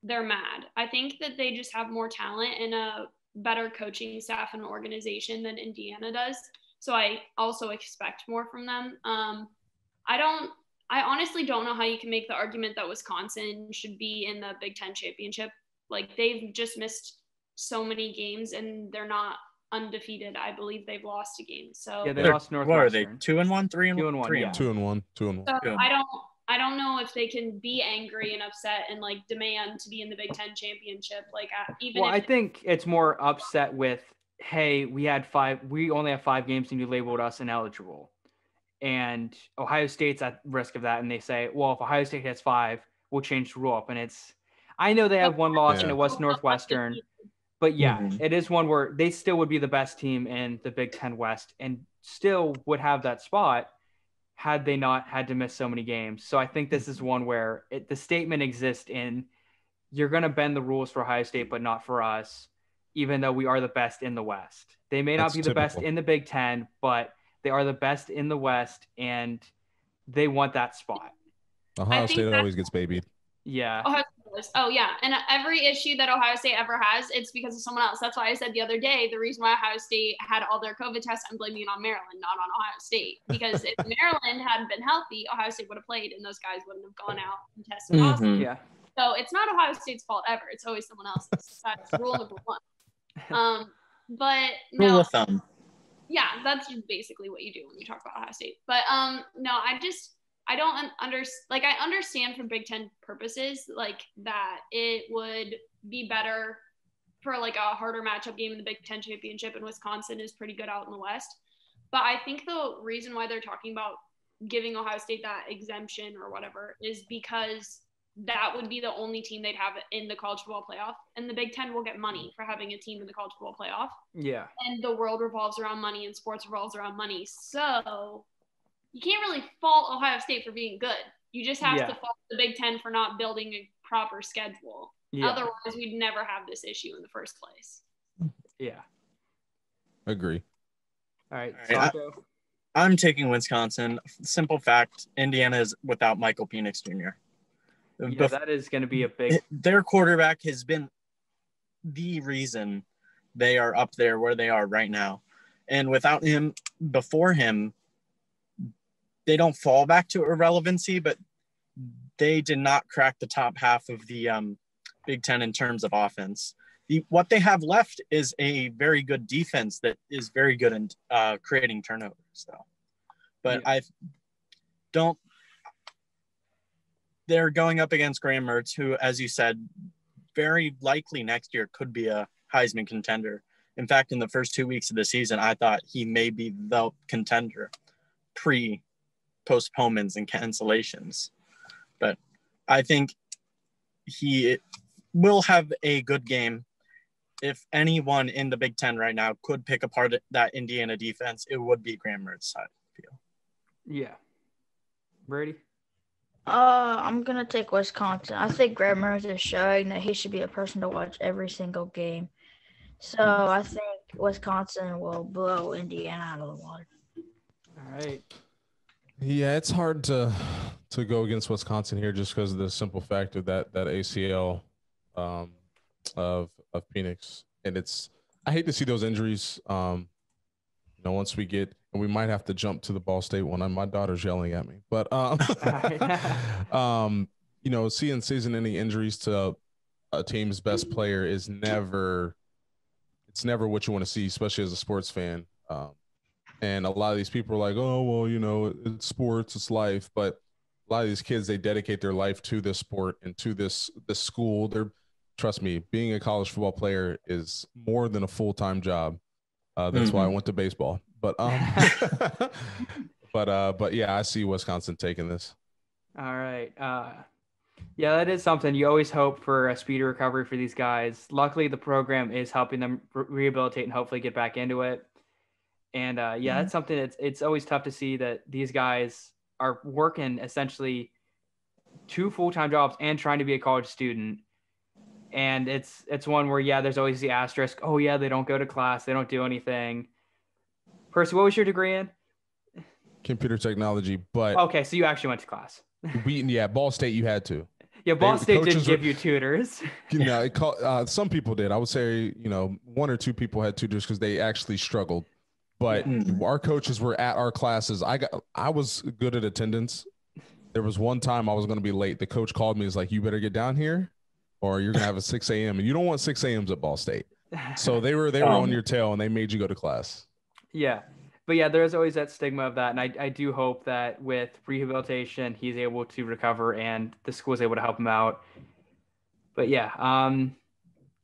they're mad. I think that they just have more talent and a better coaching staff and organization than Indiana does. So I also expect more from them. Um, I don't. I honestly don't know how you can make the argument that Wisconsin should be in the Big Ten championship. Like they've just missed so many games and they're not undefeated. I believe they've lost a game. So Yeah, they They're- lost What are they? Two and one, three and Two and one, three yeah. Two and one. Two and one. So Good. I don't I don't know if they can be angry and upset and like demand to be in the Big Ten championship. Like uh, even Well, I think it's more upset with, hey, we had five, we only have five games and you labeled us ineligible. And Ohio State's at risk of that. And they say, well, if Ohio State has five, we'll change the rule up. And it's, I know they have one loss and Yeah. it was Northwestern, but yeah, Mhm. it is one where they still would be the best team in the Big Ten West and still would have that spot had they not had to miss so many games. So I think this is one where it, the statement exists in you're going to bend the rules for Ohio State, but not for us, even though we are the best in the West. They may not That's be the best in the Big Ten, but they are the best in the West and they want that spot. Ohio State always gets babied. Yeah. Ohio State does. Oh yeah, and every issue that Ohio State ever has, it's because of someone else. That's why I said the other day the reason why Ohio State had all their COVID tests, I'm blaming it on Maryland, not on Ohio State. Because if Maryland hadn't been healthy, Ohio State would have played, and those guys wouldn't have gone out and tested positive. Mhm. Yeah. So it's not Ohio State's fault ever. It's always someone else's. That's rule number one. Um, but Rule of thumb. yeah, that's just basically what you do when you talk about Ohio State. But um, no, I just I don't un- under like I understand from Big Ten purposes like that it would be better for like a harder matchup game in the Big Ten championship, and Wisconsin is pretty good out in the West. But I think the reason why they're talking about giving Ohio State that exemption or whatever is because that would be the only team they'd have in the college football playoff, and the Big Ten will get money for having a team in the college football playoff Yeah. and the world revolves around money and sports revolves around money. So you can't really fault Ohio State for being good. You just have Yeah. to fault the Big Ten for not building a proper schedule. Yeah. Otherwise, we'd never have this issue in the first place. yeah. Agree. All right. All right, I, I'm taking Wisconsin. Simple fact: Indiana is without Michael Penix Jr. yeah, Bef- that is going to be a big. their quarterback has been the reason they are up there where they are right now. And without him, before him, they don't fall back to irrelevancy, but they did not crack the top half of the um, Big Ten in terms of offense. The, what they have left is a very good defense that is very good in uh, creating turnovers, though. But Yeah. I don't. They're going up against Graham Mertz, who, as you said, very likely next year could be a Heisman contender. In fact, in the first two weeks of the season, I thought he may be the contender pre postponements and cancellations. But I think he will have a good game. If anyone in the Big Ten right now could pick apart that Indiana defense, it would be Graham Mertz. I feel. Yeah. Brady. Uh, I'm gonna take Wisconsin. I think Graham Mertz is showing that he should be a person to watch every single game. So I think Wisconsin will blow Indiana out of the water. All right. Yeah, it's hard to to go against Wisconsin here just because of the simple fact of that that ACL um, of of Penix, and it's I hate to see those injuries. Um, you know, once we get and we might have to jump to the Ball State one. and My daughter's yelling at me, but um, um, you know, seeing season-ending injuries to a team's best player is never it's never what you want to see, especially as a sports fan. Um, and a lot of these people are like, oh, well, you know, it's sports, it's life. But a lot of these kids, they dedicate their life to this sport and to this this school. They're trust me, being a college football player is more than a full time job. Uh, that's why I went to baseball. But um, but uh, but yeah, I see Wisconsin taking this. All right. Uh, yeah, that is something you always hope for a speedy recovery for these guys. Luckily, the program is helping them re- rehabilitate and hopefully get back into it. And uh, yeah, that's something that's it's always tough to see that these guys are working essentially two full time jobs and trying to be a college student. And it's it's one where yeah, there's always the asterisk. Oh yeah, they don't go to class, they don't do anything. Perci, what was your degree in? Computer technology, but Okay, so you actually went to class. we yeah, Ball State, you had to. Yeah, Ball They- State didn't give were- you tutors. you know, it call, uh, some people did. I would say, you know, one or two people had tutors because they actually struggled. But Mhm. our coaches were at our classes. I got, I was good at attendance. There was one time I was going to be late. The coach called me. He's like, "You better get down here, or you're going to have a 6 a.m. and you don't want 6 a.m.s at Ball State." So they were, they were on Um, your tail and they made you go to class. yeah, but yeah, there's always that stigma of that, and I, I do hope that with rehabilitation, he's able to recover and the school is able to help him out. But yeah, um,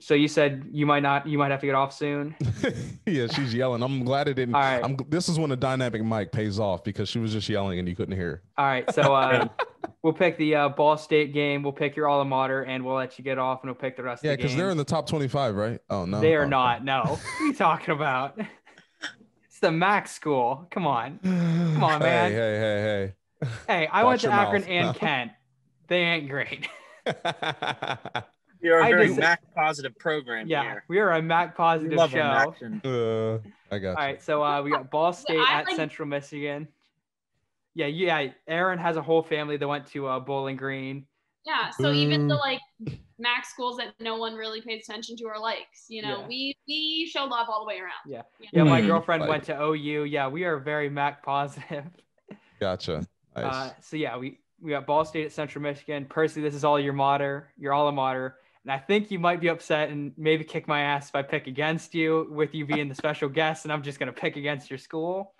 so you said you might not, you might have to get off soon. yeah, she's yelling. I'm glad it didn't. All right. I'm, this is when a dynamic mic pays off because she was just yelling and you couldn't hear. All right, so uh, we'll pick the uh, Ball State game. We'll pick your alma mater, and we'll let you get off, and we'll pick the rest. Yeah, of the because they're in the top 25, right? Oh no, They are Oh, not. No, what are you talking about? it's the MAC school. Come on. Come on, man. Hey, hey, Hey, hey hey I Watch went to Akron mouth. and No. Kent. They ain't great. Hey. You're a I very just- MAC positive program Yeah, here. we are a MAC positive love show. uh, I got All you. right, so uh, we got Ball State I at like- Central Michigan. Yeah, yeah. Erin has a whole family that went to uh, Bowling Green. Yeah. So even the like MAC schools that no one really pays attention to or likes, you know, Yeah. we we show love all the way around. Yeah. You Yeah, my Hmm. girlfriend went to OU. Yeah, we are very Mac positive. Gotcha. Nice. Uh, so yeah, we we got Ball State at Central Michigan. Perci, this is all your mater, your alma mater, and I think you might be upset and maybe kick my ass if I pick against you with you being the special guest, and I'm just gonna pick against your school.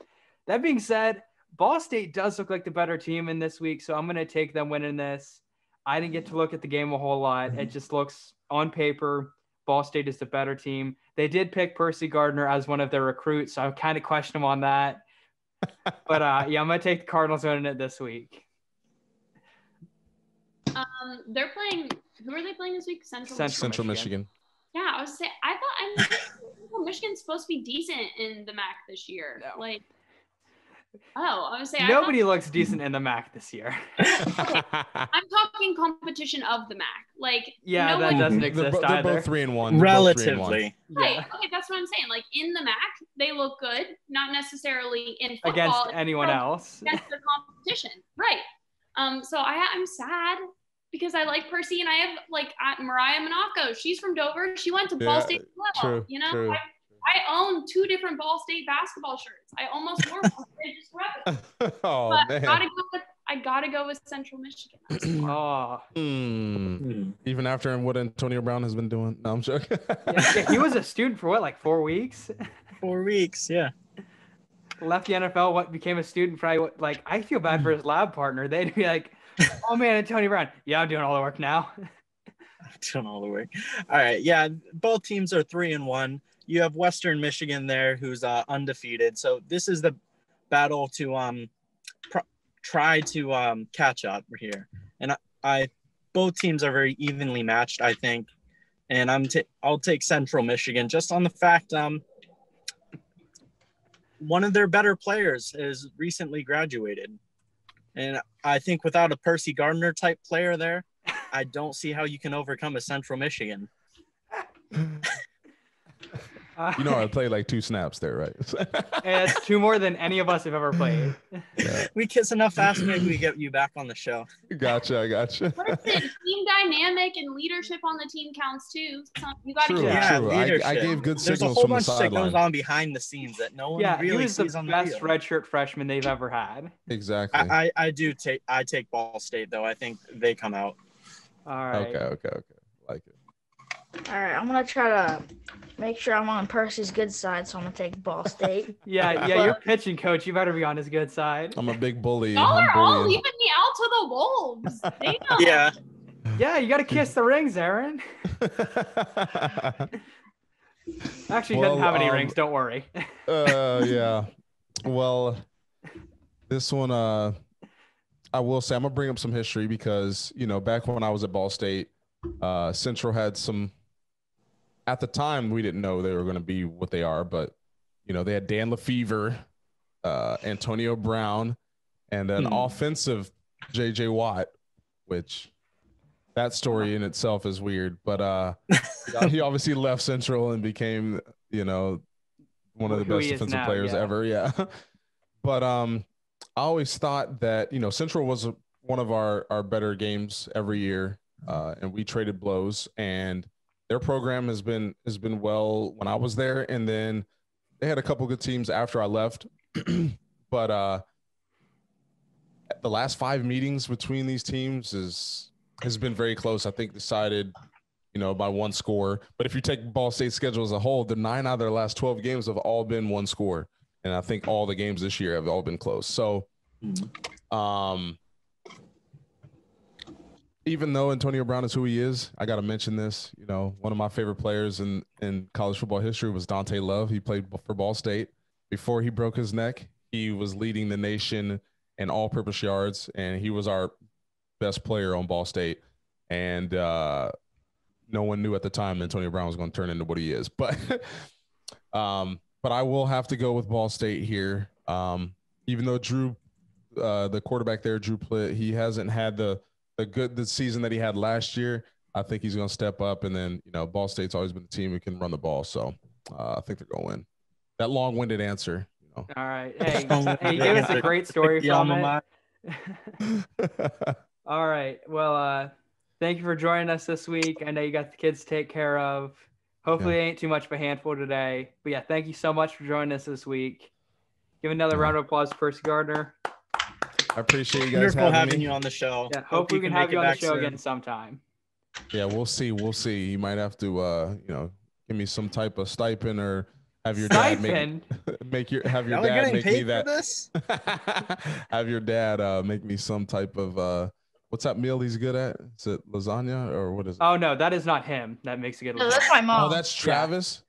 That being said, Ball State does look like the better team in this week, so I'm gonna take them winning this. I didn't get to look at the game a whole lot. It just looks on paper. Ball State is the better team. They did pick Perci Garner as one of their recruits, so I kind of question them on that. But uh, yeah, I'm gonna take the Cardinals winning it this week. Um, they're playing. Who are they playing this week? Central. Central. Michigan. Central Michigan. Michigan. Yeah, I was saying. I thought I Central Michigan's supposed to be decent in the MAC this year. No. Like, oh, I was saying. Nobody looks decent in the MAC this year. I'm talking competition of the MAC. Like, Yeah, no that one, doesn't they're, exist they're either. both three and one. They're both three and one. Relatively. Right. Yeah. Okay, that's what I'm saying. Like in the MAC, they look good, not necessarily in football. Against anyone else. Against the competition. Right. Um. So I I'm sad because I like Perci and I have like uh, Mariah Monaco. She's from Dover. She went to Ball Yeah, State as well. true, you know, true. I, I own two different Ball State basketball shirts. I almost wore one. I just rep it. oh But I gotta go with I gotta go with Central Michigan. Oh. Hmm. Even after what Antonio Brown has been doing. No, I'm joking. yeah, yeah, he was a student for what, like four weeks? Four weeks, yeah. Left the NFL, what became a student probably what- like I feel bad for his lab partner. They'd be like, "Oh man, Antonio Brown, yeah, I'm doing all the work now." Doing all the work. All right, yeah. Both teams are three and one. You have Western Michigan there, who's uh, undefeated. So this is the battle to um pr- try to um catch up here. And I, I both teams are very evenly matched, I think. And I'm ta- I'll take Central Michigan just on the fact um one of their better players is recently graduated. And I think without a Perci Garner type player there, I don't see how you can overcome a Central Michigan. Uh, you know, I played like two snaps there, right? and it's two more than any of us have ever played. yeah. We kiss enough fast, maybe we get you back on the show. Gotcha. I gotcha. Listen, team dynamic and leadership on the team counts too. So you got to True, do Yeah, true. I, I gave good There's a signals whole from the bunch that goes sideline. on behind the scenes that no one Yeah, he really was the sees on the best field. redshirt freshman they've ever had. Exactly. I, I, I do take I take Ball State though. I think they come out. All right. Okay. Okay. Okay. Like it. All right, I'm gonna try to make sure I'm on Perci's good side, so I'm gonna take Ball State. Yeah, yeah, you're pitching coach. You better be on his good side. I'm a big bully. Y'all I'm are all leaving me out to the wolves. Damn. Yeah. Yeah, you got to kiss the rings, Erin. Actually, he Well, doesn't have any um, rings. Don't worry. uh, yeah. Well, this one, uh, I will say I'm gonna bring up some history because you know back when I was at Ball State, uh, Central had some. At the time, we didn't know they were going to be what they are, but you know they had Dan LeFevour, uh, Antonio Brown, and an Hmm. offensive J.J. Watt, which that story in itself is weird. But uh, he obviously left Central and became, you know, one of the Who best defensive now, players yeah. ever. Yeah. but um, I always thought that you know Central was one of our our better games every year, uh, and we traded blows, and their program has been has been well when I was there, and then they had a couple good teams after I left, but uh, the last five meetings between these teams is has been very close. I think decided, you know, by one score. But if you take Ball State's schedule as a whole, the nine out of their last twelve games have all been one score, and I think all the games this year have all been close. So, um, even though Antonio Brown is who he is, I got to mention this. You know, one of my favorite players in in college football history was Dante Love. He played for Ball State before he broke his neck. He was leading the nation in all-purpose yards, and he was our best player on Ball State, and uh, no one knew at the time that Antonio Brown was going to turn into what he is. But um, but I will have to go with Ball State here. Um, even though Drew, uh, the quarterback there, Drew Plitt, he hasn't had the the good the season that he had last year. I think he's going to step up, and then you know Ball State's always been the team who can run the ball, so uh, I think they're going to win. That long-winded answer, you know. All right. Hey, hey, you gave us a great story from it. All right. Well, uh, thank you for joining us this week. I know you got the kids to take care of. Hopefully, it ain't too much of a handful today. But yeah, thank you so much for joining us this week. Give another Yeah. round of applause to Perci Garner. I appreciate you guys Wonderful having, having me. you on the show. Yeah, Hope hopefully we can have you on the show soon. again sometime. Yeah, we'll see. We'll see. You might have to, uh, you know, give me some type of stipend or have your dad make, Stipend. make your have your Y'all are dad getting make me for that. this? have your dad uh, make me some type of uh, what's that meal he's good at? Is it lasagna or what is it? Oh no, that is not him. That makes a good No, lasagna. that's my mom. Oh, that's Travis.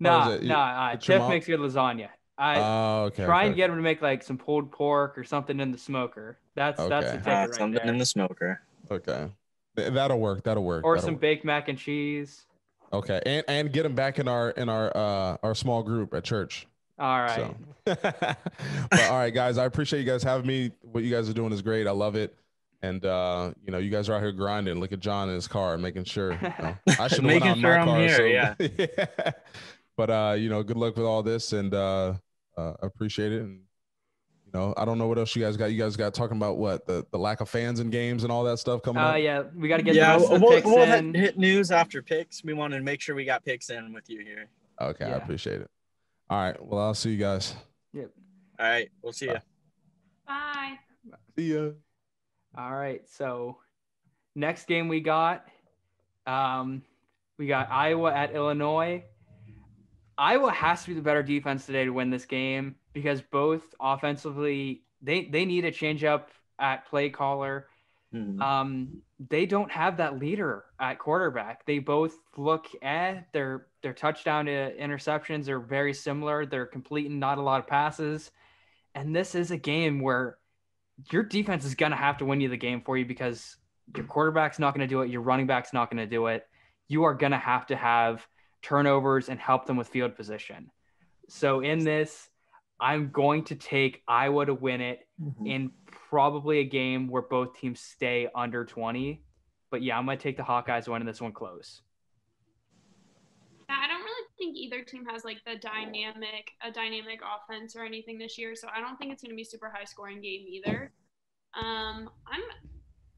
Nah, or is it- nah. Uh, it's your Tiff mom? makes good lasagna. I Oh, okay. try and get him to make like some pulled pork or something in the smoker. That's that's the Okay. ticket Ah, right something there. in the smoker. Okay, that'll work. That'll work. or that'll some work. baked mac and cheese. Okay, and and get him back in our in our uh our small group at church. All right. So, but all right, guys, I appreciate you guys having me. What you guys are doing is great. I love it. And uh, you know, you guys are out here grinding. Look at John in his car, making sure. You know, I should have went Making out sure my I'm car. here, so, yeah. But uh, you know, good luck with all this, and uh, uh, I appreciate it. And you know, I don't know what else you guys got. You guys got talking about what the the lack of fans in games and all that stuff coming Uh, up. yeah, we got to get yeah, the rest of the we'll, picks we'll hit, in. hit news after picks. We wanted to make sure we got picks in with you here. Okay, I appreciate it. All right, well, I'll see you guys. Yep. All right, we'll see you. Bye. See ya. All right. So next game we got, um, we got Iowa at Illinois. Iowa has to be the better defense today to win this game because both offensively they they need a change up at play caller. Mhm. Um, they don't have that leader at quarterback. They both look at their their touchdown to interceptions are very similar. They're completing not a lot of passes, and this is a game where your defense is gonna have to win you the game for you because your quarterback's not gonna do it. Your running back's not gonna do it. You are gonna have to have turnovers and help them with field position. So in this, I'm going to take Iowa to win it Mhm. in probably a game where both teams stay under 20. But yeah, I'm going to take the Hawkeyes winning this one close. Yeah, I don't really think either team has like the dynamic a dynamic offense or anything this year, so I don't think it's going to be a super high scoring game either. Um, I'm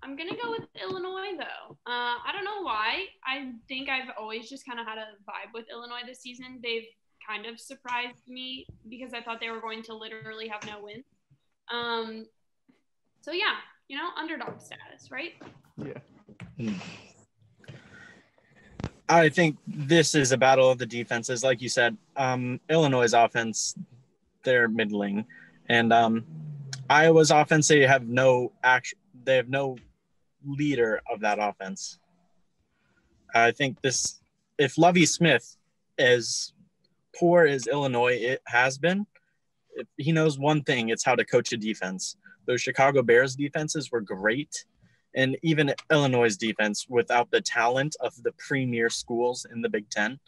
I'm gonna go with Illinois though. Uh, I don't know why. I think I've always just kind of had a vibe with Illinois this season. They've kind of surprised me because I thought they were going to literally have no wins. Um, so yeah, you know, underdog status, right? Yeah. I think this is a battle of the defenses. Like you said, um, Illinois' offense, they're middling. And um, Iowa's offense, they have no action, they have no leader of that offense. I think this, if Lovie Smith, as poor as Illinois it has been, he knows one thing, it's how to coach a defense. Those Chicago Bears defenses were great and even Illinois' defense, without the talent of the premier schools in the Big Ten,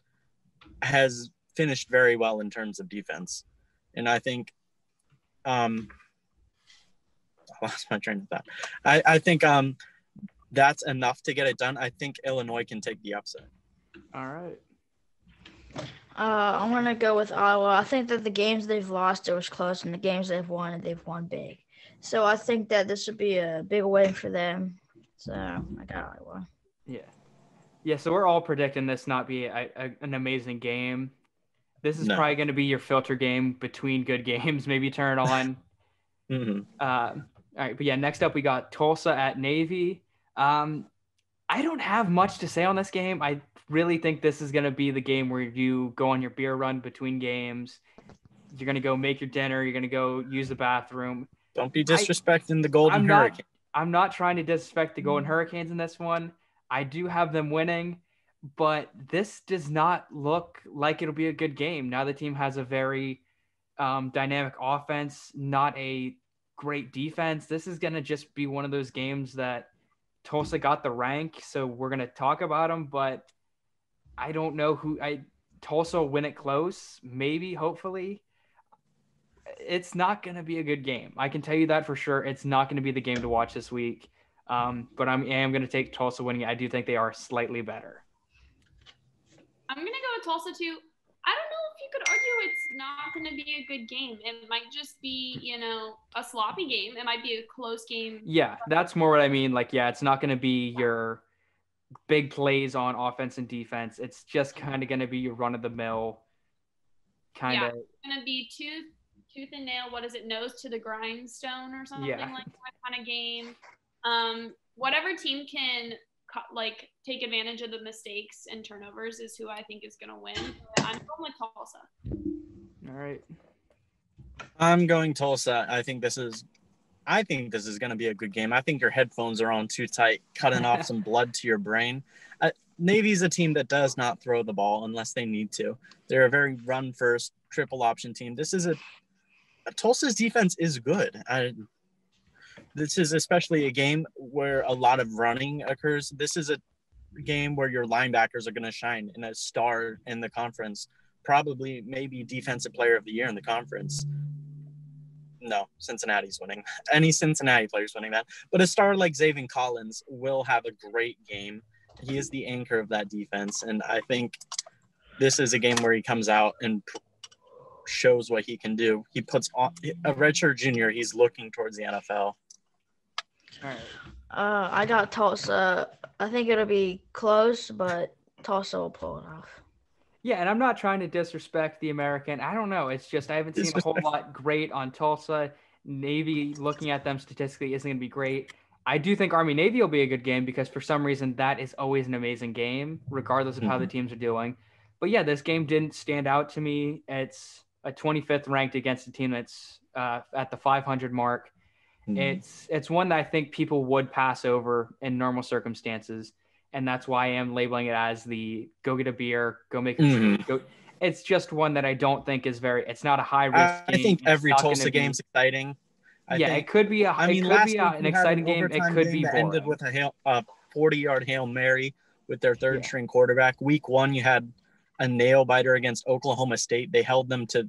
has finished very well in terms of defense. And I think, um, I lost my train of thought. I, I think um, that's enough to get it done. I think Illinois can take the upset. All right. Uh, I'm gonna go with Iowa. I think that the games they've lost, it was close, and the games they've won, they've won big. So I think that this would be a big win for them. So I got Iowa. Yeah. Yeah. So we're all predicting this not be a, a, an amazing game. This is No. probably going to be your filter game between good games. Maybe turn it on. Mhm. Uh, all right, but yeah, next up we got Tulsa at Navy. Um, I don't have much to say on this game. I really think this is going to be the game where you go on your beer run between games. You're going to go make your dinner. You're going to go use the bathroom. Don't be disrespecting the Golden I'm not. Hurricane. I'm not trying to disrespect the Golden Hurricanes in this one. I do have them winning, but this does not look like it'll be a good game. Now the team has a very um, dynamic offense, not a great defense. This is going to just be one of those games that Tulsa got the rank, so we're gonna talk about them. But I don't know who I Tulsa will win it close, maybe, hopefully. It's not gonna be a good game. I can tell you that for sure. It's not gonna be the game to watch this week. Um, but I'm I am gonna take Tulsa winning. I do think they are slightly better. I'm gonna go with Tulsa too. I don't know if you could argue it's not going to be a good game. It might just be, you know, a sloppy game. It might be a close game. Yeah, that's more what I mean. Like, yeah, it's not going to be your big plays on offense and defense. It's just kind of going to be your run of the mill kind of. Yeah. It's going to be tooth, tooth and nail. What is it? Nose to the grindstone or something Yeah. like that kind of game. Um, whatever team can like take advantage of the mistakes and turnovers is who I think is going to win. But I'm going with Tulsa. All right. I'm going Tulsa. I think this is I think this is going to be a good game. I think your headphones are on too tight, cutting off some blood to your brain. Uh, Navy's a team that does not throw the ball unless they need to. They're a very run first, triple option team. This is a, Tulsa's defense is good. I, this is especially a game where a lot of running occurs. This is a game where your linebackers are going to shine and a star in the conference, probably maybe defensive player of the year in the conference. No, Cincinnati's winning. Any Cincinnati players winning that. But a star like Zaven Collins will have a great game. He is the anchor of that defense. And I think this is a game where he comes out and shows what he can do. He puts on a redshirt junior, he's looking towards the NFL. All right. Uh, I got Tulsa. I think it'll be close, but Tulsa will pull it off. Yeah, and I'm not trying to disrespect the American. I don't know. It's just I haven't seen a whole lot great on Tulsa. Navy, looking at them statistically, isn't going to be great. I do think Army Navy will be a good game because for some reason that is always an amazing game, regardless of how the teams are doing. But yeah, this game didn't stand out to me. It's a 25th ranked against a team that's uh, at the 500 mark. It's it's one that I think people would pass over in normal circumstances, and that's why I am labeling it as the go get a beer, go make a Mhm. go. It's just one that I don't think is very. It's not a high risk. I, I think every Tulsa be- game's exciting. I yeah, think, it could be a. I mean, it last could be a, an exciting game. It could game be that boring. ended with a hail, a 40 yard hail mary with their third Yeah. string quarterback. Week one, you had a nail biter against Oklahoma State. They held them to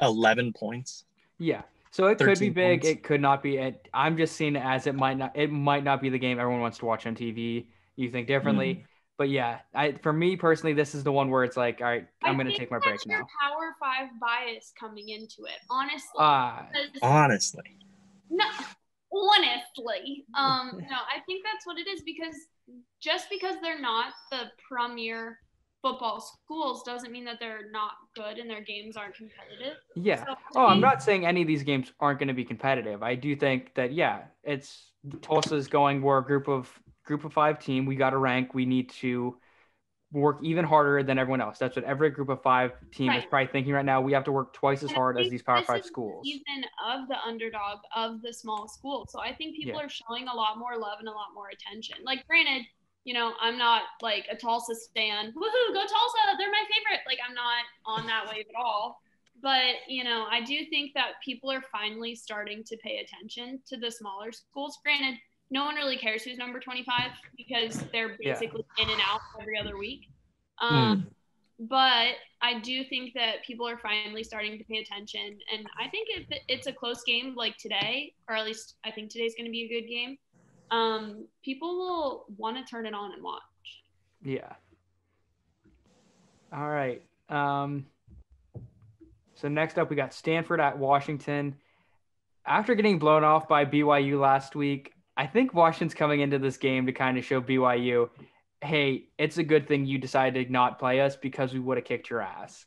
11 points. Yeah. So it could be big. points. It could not be. It, I'm just seeing it as it might not. It might not be the game everyone wants to watch on TV. You think differently, Mm-hmm. but yeah, I for me personally, this is the one where it's like, all right, I'm I gonna take my break your now. Power Five bias coming into it, honestly. Because- Honestly. No, honestly, um, no, I think that's what it is because just because they're not the premier football schools doesn't mean that they're not good and their games aren't competitive. yeah. So, Oh, I'm not saying any of these games aren't going to be competitive. I do think that yeah, it's Tulsa's going. We're a group of group of five team. We got to rank. We need to work even harder than everyone else. That's what every group of five team is probably thinking right now. We have to work twice as And hard as these Power Five schools. Even of the underdog of the small school. So I think people Yeah. are showing a lot more love and a lot more attention. Like, granted, you know, I'm not like a Tulsa stan. Woohoo, go Tulsa! They're my favorite. Like, I'm not on that wave at all. But you know, I do think that people are finally starting to pay attention to the smaller schools. Granted, no one really cares who's number 25 because they're Yeah. basically in and out every other week. Um, but I do think that people are finally starting to pay attention, and I think if it's a close game like today, or at least I think today's going to be a good game, um, people will want to turn it on and watch. Yeah. All right. Um, so next up, we got Stanford at Washington. After getting blown off by BYU last week, I think Washington's coming into this game to kind of show BYU, hey, it's a good thing you decided to not play us because we would have kicked your ass.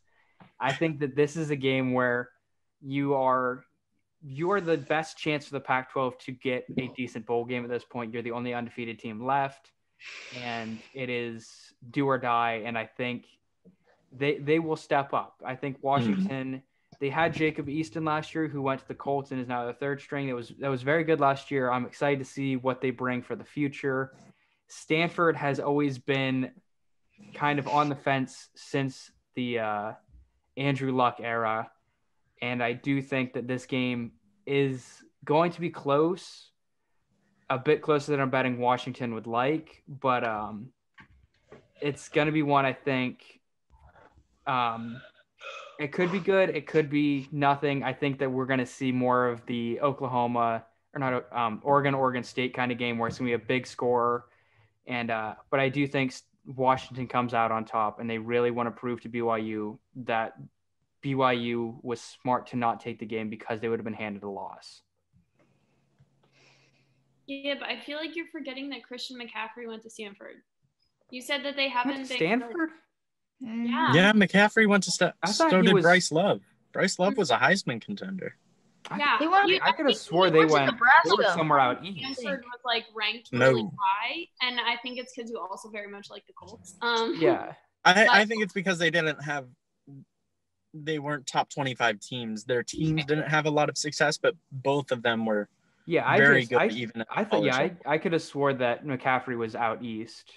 I think that this is a game where you are you are the best chance for the Pac-12 to get a decent bowl game at this point. You're the only undefeated team left and it is do or die. And I think they they will step up. I think Washington. They had Jacob Eason last year, who went to the Colts and is now the third string. That was that was very good last year. I'm excited to see what they bring for the future. Stanford has always been kind of on the fence since the uh, Andrew Luck era, and I do think that this game is going to be close. a bit closer than I'm betting Washington would like, but um, it's going to be one I think. Um, it could be good. It could be nothing. I think that we're going to see more of the Oklahoma or not um, Oregon Oregon State kind of game where it's going to be a big score. And uh, but I do think Washington comes out on top, and they really want to prove to BYU that BYU was smart to not take the game because they would have been handed a loss. Yeah, but I feel like you're forgetting that Christian McCaffrey went to Stanford. You said that they haven't Went to been Stanford. Yeah. Yeah, McCaffrey went to st- I thought so did was- Bryce Love. Bryce Love was a Heisman contender. Yeah. He went- You- I could have swore they went to went, they were Nebraska. somewhere out east. Stanford was like ranked No. really high, and I think it's because you also very much like the Colts. Um, Yeah. I, I think it's because they didn't have they weren't top 25 teams. Their teams didn't have a lot of success, but both of them were Yeah. I very just, good I, even I thought, yeah, I, I could have swore that McCaffrey was out east.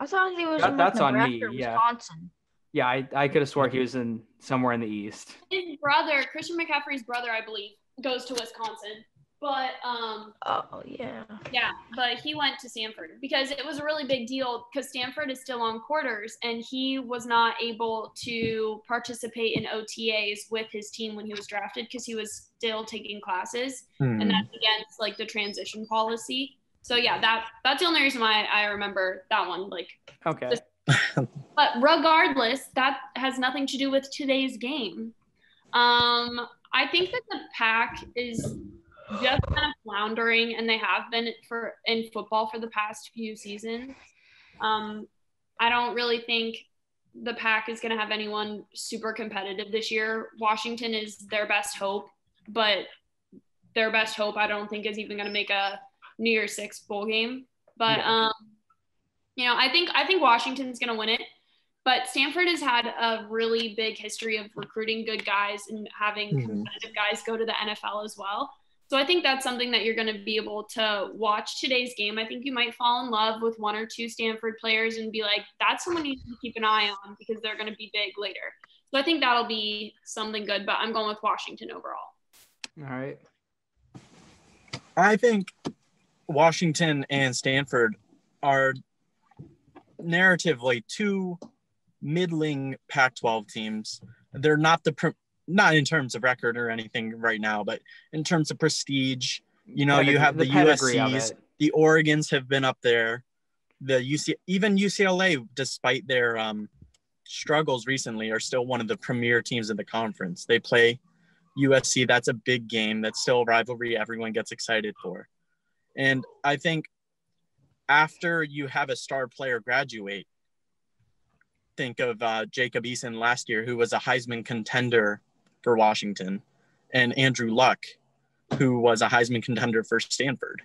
I thought he was That- in that's on me, yeah. Wisconsin. Yeah, I, I could have swore he was in somewhere in the east. his brother, Christian McCaffrey's brother, I believe, goes to Wisconsin. But um, Oh yeah. yeah, but he went to Stanford because it was a really big deal because Stanford is still on quarters and he was not able to participate in OTAs with his team when he was drafted because he was still taking classes Hmm. and that's against like the transition policy. So yeah, that that's the only reason why I remember that one. Like, Okay. but regardless, that has nothing to do with today's game. Um, I think that the Pac is just kind of floundering, and they have been for in football for the past few seasons. Um, I don't really think the Pac is going to have anyone super competitive this year. Washington is their best hope, but their best hope I don't think is even going to make a New Year's Six bowl game. But Yeah. um, you know, I think I think Washington's going to win it. But Stanford has had a really big history of recruiting good guys and having Mhm. competitive guys go to the NFL as well. So I think that's something that you're going to be able to watch today's game. I think you might fall in love with one or two Stanford players and be like, that's someone you need to keep an eye on because they're going to be big later. So I think that'll be something good, but I'm going with Washington overall. All right. I think Washington and Stanford are narratively two middling Pac-12 teams. They're not the pre- not in terms of record or anything right now, but in terms of prestige. You know, you have the, of USCs, the Oregons have been up there. The UC even UCLA, despite their um, struggles recently, are still one of the premier teams in the conference. They play USC. That's a big game. That's still a rivalry everyone gets excited for. And I think after you have a star player graduate, think of uh, Jacob Eason last year, who was a Heisman contender for Washington, and Andrew Luck, who was a Heisman contender for Stanford.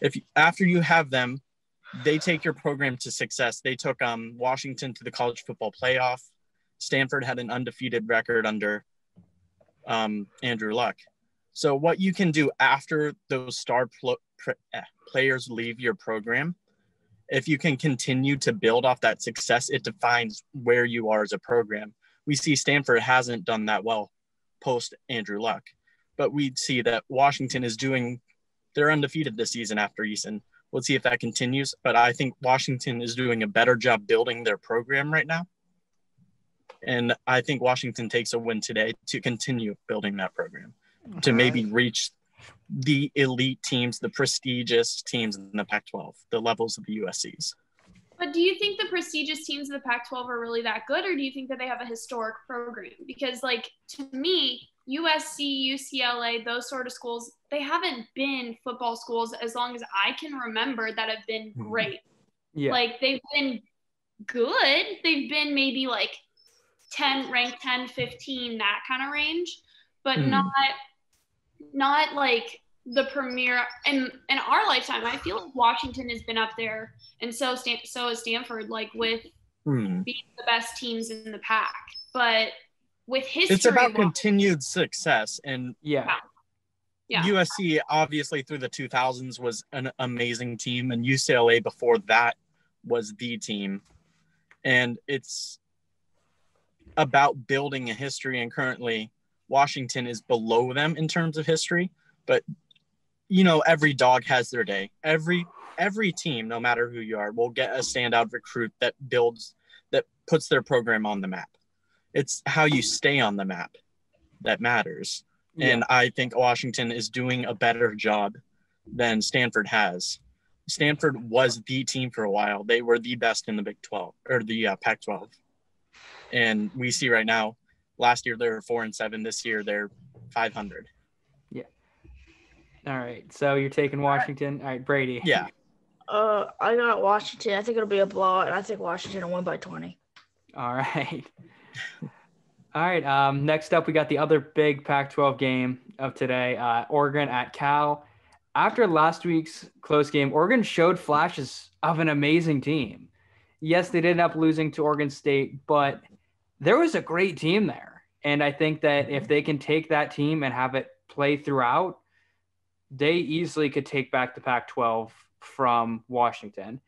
If after you have them, they take your program to success. They took um, Washington to the college football playoff. Stanford had an undefeated record under um, Andrew Luck. So what you can do after those star pl- pr- eh, players leave your program, if you can continue to build off that success, it defines where you are as a program. We see Stanford hasn't done that well post Andrew Luck, but we see that Washington is doing. They're undefeated this season after Eason. We'll see if that continues, but I think Washington is doing a better job building their program right now. And I think Washington takes a win today to continue building that program to maybe reach the elite teams, the prestigious teams in the Pac 12, the levels of the USCs. But do you think the prestigious teams of the Pac 12 are really that good, or do you think that they have a historic program? Because, like, to me, USC, UCLA, those sort of schools, they haven't been football schools as long as I can remember that have been Mhm. great. Yeah. Like, they've been good. They've been maybe like 10, ranked 10, 15, that kind of range, but Mhm. not, not like the premier in in our lifetime i feel like washington has been up there and so Stan, so is stanford like with Hmm. being the best teams in the Pac but with history It's about Wa- continued success. And yeah. yeah USC, obviously, through the 2000s, was an amazing team. And UCLA before that was the team. And it's about building a history. And currently, Washington is below them in terms of history. But you know, every dog has their day. Every every team, no matter who you are, will get a standout recruit that builds that puts their program on the map. It's how you stay on the map that matters. Yeah. And I think Washington is doing a better job than Stanford has. Stanford was the team for a while. They were the best in the Big 12 or the uh, Pac 12. And we see right now, last year they were four and seven. This year they're 500. All right. So you're taking Washington. All right, Brady. Yeah. Uh, I got Washington. I think it'll be a blowout. I think Washington will win by 20. All right. All right. Um, next up, we got the other big Pac 12 game of today uh, Oregon at Cal. After last week's close game, Oregon showed flashes of an amazing team. Yes, they did end up losing to Oregon State, but there was a great team there. And I think that if they can take that team and have it play throughout, they easily could take back the Pac 12 from Washington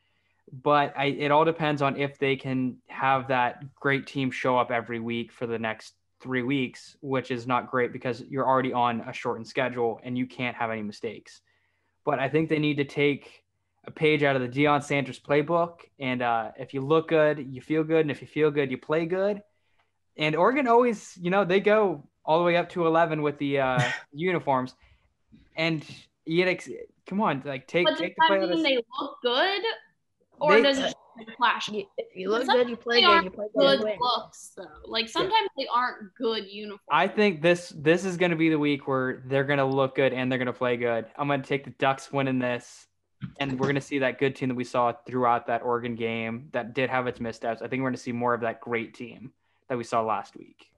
but I, it all depends on if they can have that great team show up every week for the next three weeks, which is not great because you're already on a shortened schedule and you can't have any mistakes. But I think they need to take a page out of the Deion Sanders playbook. And uh, if you look good, you feel good. And if you feel good, you play good. And Oregon always, you know, they go all the way up to 11 with the uh, uniforms. And you ex- come on, like take, But does take the play that out mean they look good, or They- does it flash You, if you look Some good, you play good. You play good. good looks though? Like sometimes they aren't good uniforms. I think this this is going to be the week where they're going to look good and they're going to play good. I'm going to take the Ducks winning this, and we're going to see that good team that we saw throughout that Oregon game that did have its missteps. I think we're going to see more of that great team that we saw last week.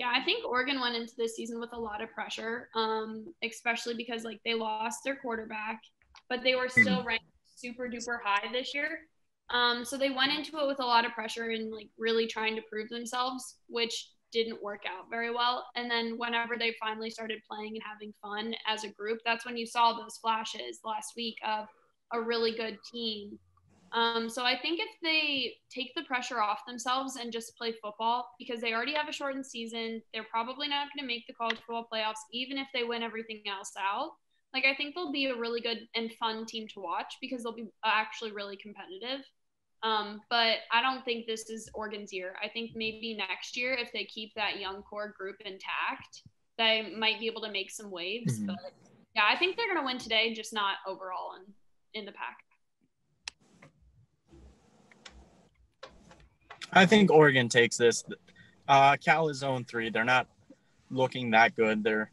Yeah, I think Oregon went into this season with a lot of pressure, um, especially because like they lost their quarterback, but they were still ranked super duper high this year. Um, so they went into it with a lot of pressure and like really trying to prove themselves, which didn't work out very well. And then whenever they finally started playing and having fun as a group, that's when you saw those flashes last week of a really good team. Um, so I think if they take the pressure off themselves and just play football, because they already have a shortened season, they're probably not going to make the college football playoffs, even if they win everything else out. Like I think they'll be a really good and fun team to watch because they'll be actually really competitive. Um, but I don't think this is Oregon's year. I think maybe next year, if they keep that young core group intact, they might be able to make some waves. Mhm. But yeah, I think they're going to win today, just not overall in in the Pac. I think Oregon takes this. Uh, Cal is 0 3. They're not looking that good. They're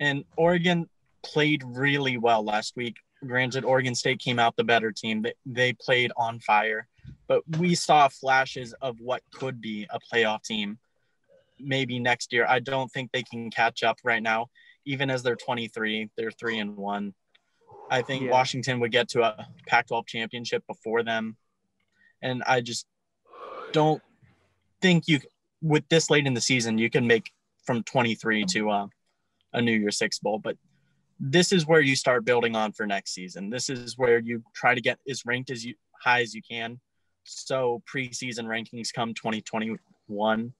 and Oregon played really well last week. Granted, Oregon State came out the better team. They, they played on fire, but we saw flashes of what could be a playoff team maybe next year. I don't think they can catch up right now, even as they're 23. They're three and one. I think Yeah. Washington would get to a Pac 12 championship before them. And I just don't think you, with this late in the season, you can make from 23 to uh, a New Year's Six Bowl. But this is where you start building on for next season. This is where you try to get as ranked as you high as you can. So preseason rankings come 2021,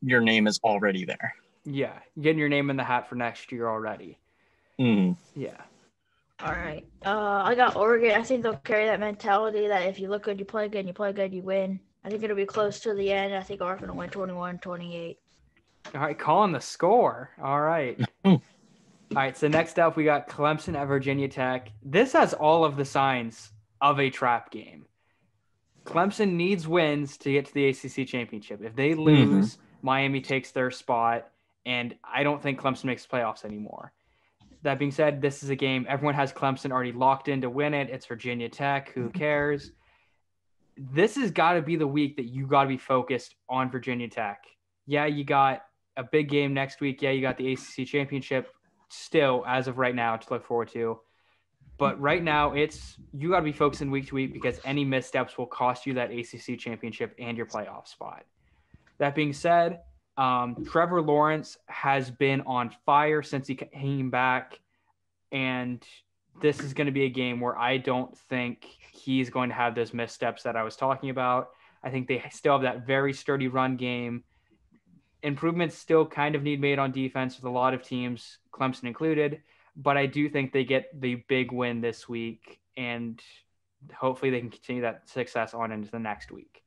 your name is already there. Yeah, getting your name in the hat for next year already. Mm. Yeah. All right. Uh, I got Oregon. I think they'll carry that mentality that if you look good, you play good. You play good, you win. I think it'll be close to the end. I think Oregon will win 21 28. All right, calling the score. All right. All right, so next up we got Clemson at Virginia Tech. This has all of the signs of a trap game. Clemson needs wins to get to the ACC championship. If they mm-hmm. lose, Miami takes their spot, and I don't think Clemson makes playoffs anymore. That being said, this is a game everyone has Clemson already locked in to win it. It's Virginia Tech. Who mm-hmm. cares? This has got to be the week that you got to be focused on Virginia Tech. Yeah, you got a big game next week. Yeah, you got the ACC championship still as of right now to look forward to. But right now, it's you got to be focusing week to week because any missteps will cost you that ACC championship and your playoff spot. That being said, um, Trevor Lawrence has been on fire since he came back, and this is going to be a game where I don't think he's going to have those missteps that I was talking about. I think they still have that very sturdy run game. improvements still kind of need made on defense with a lot of teams, Clemson included. But I do think they get the big win this week, and hopefully they can continue that success on into the next week.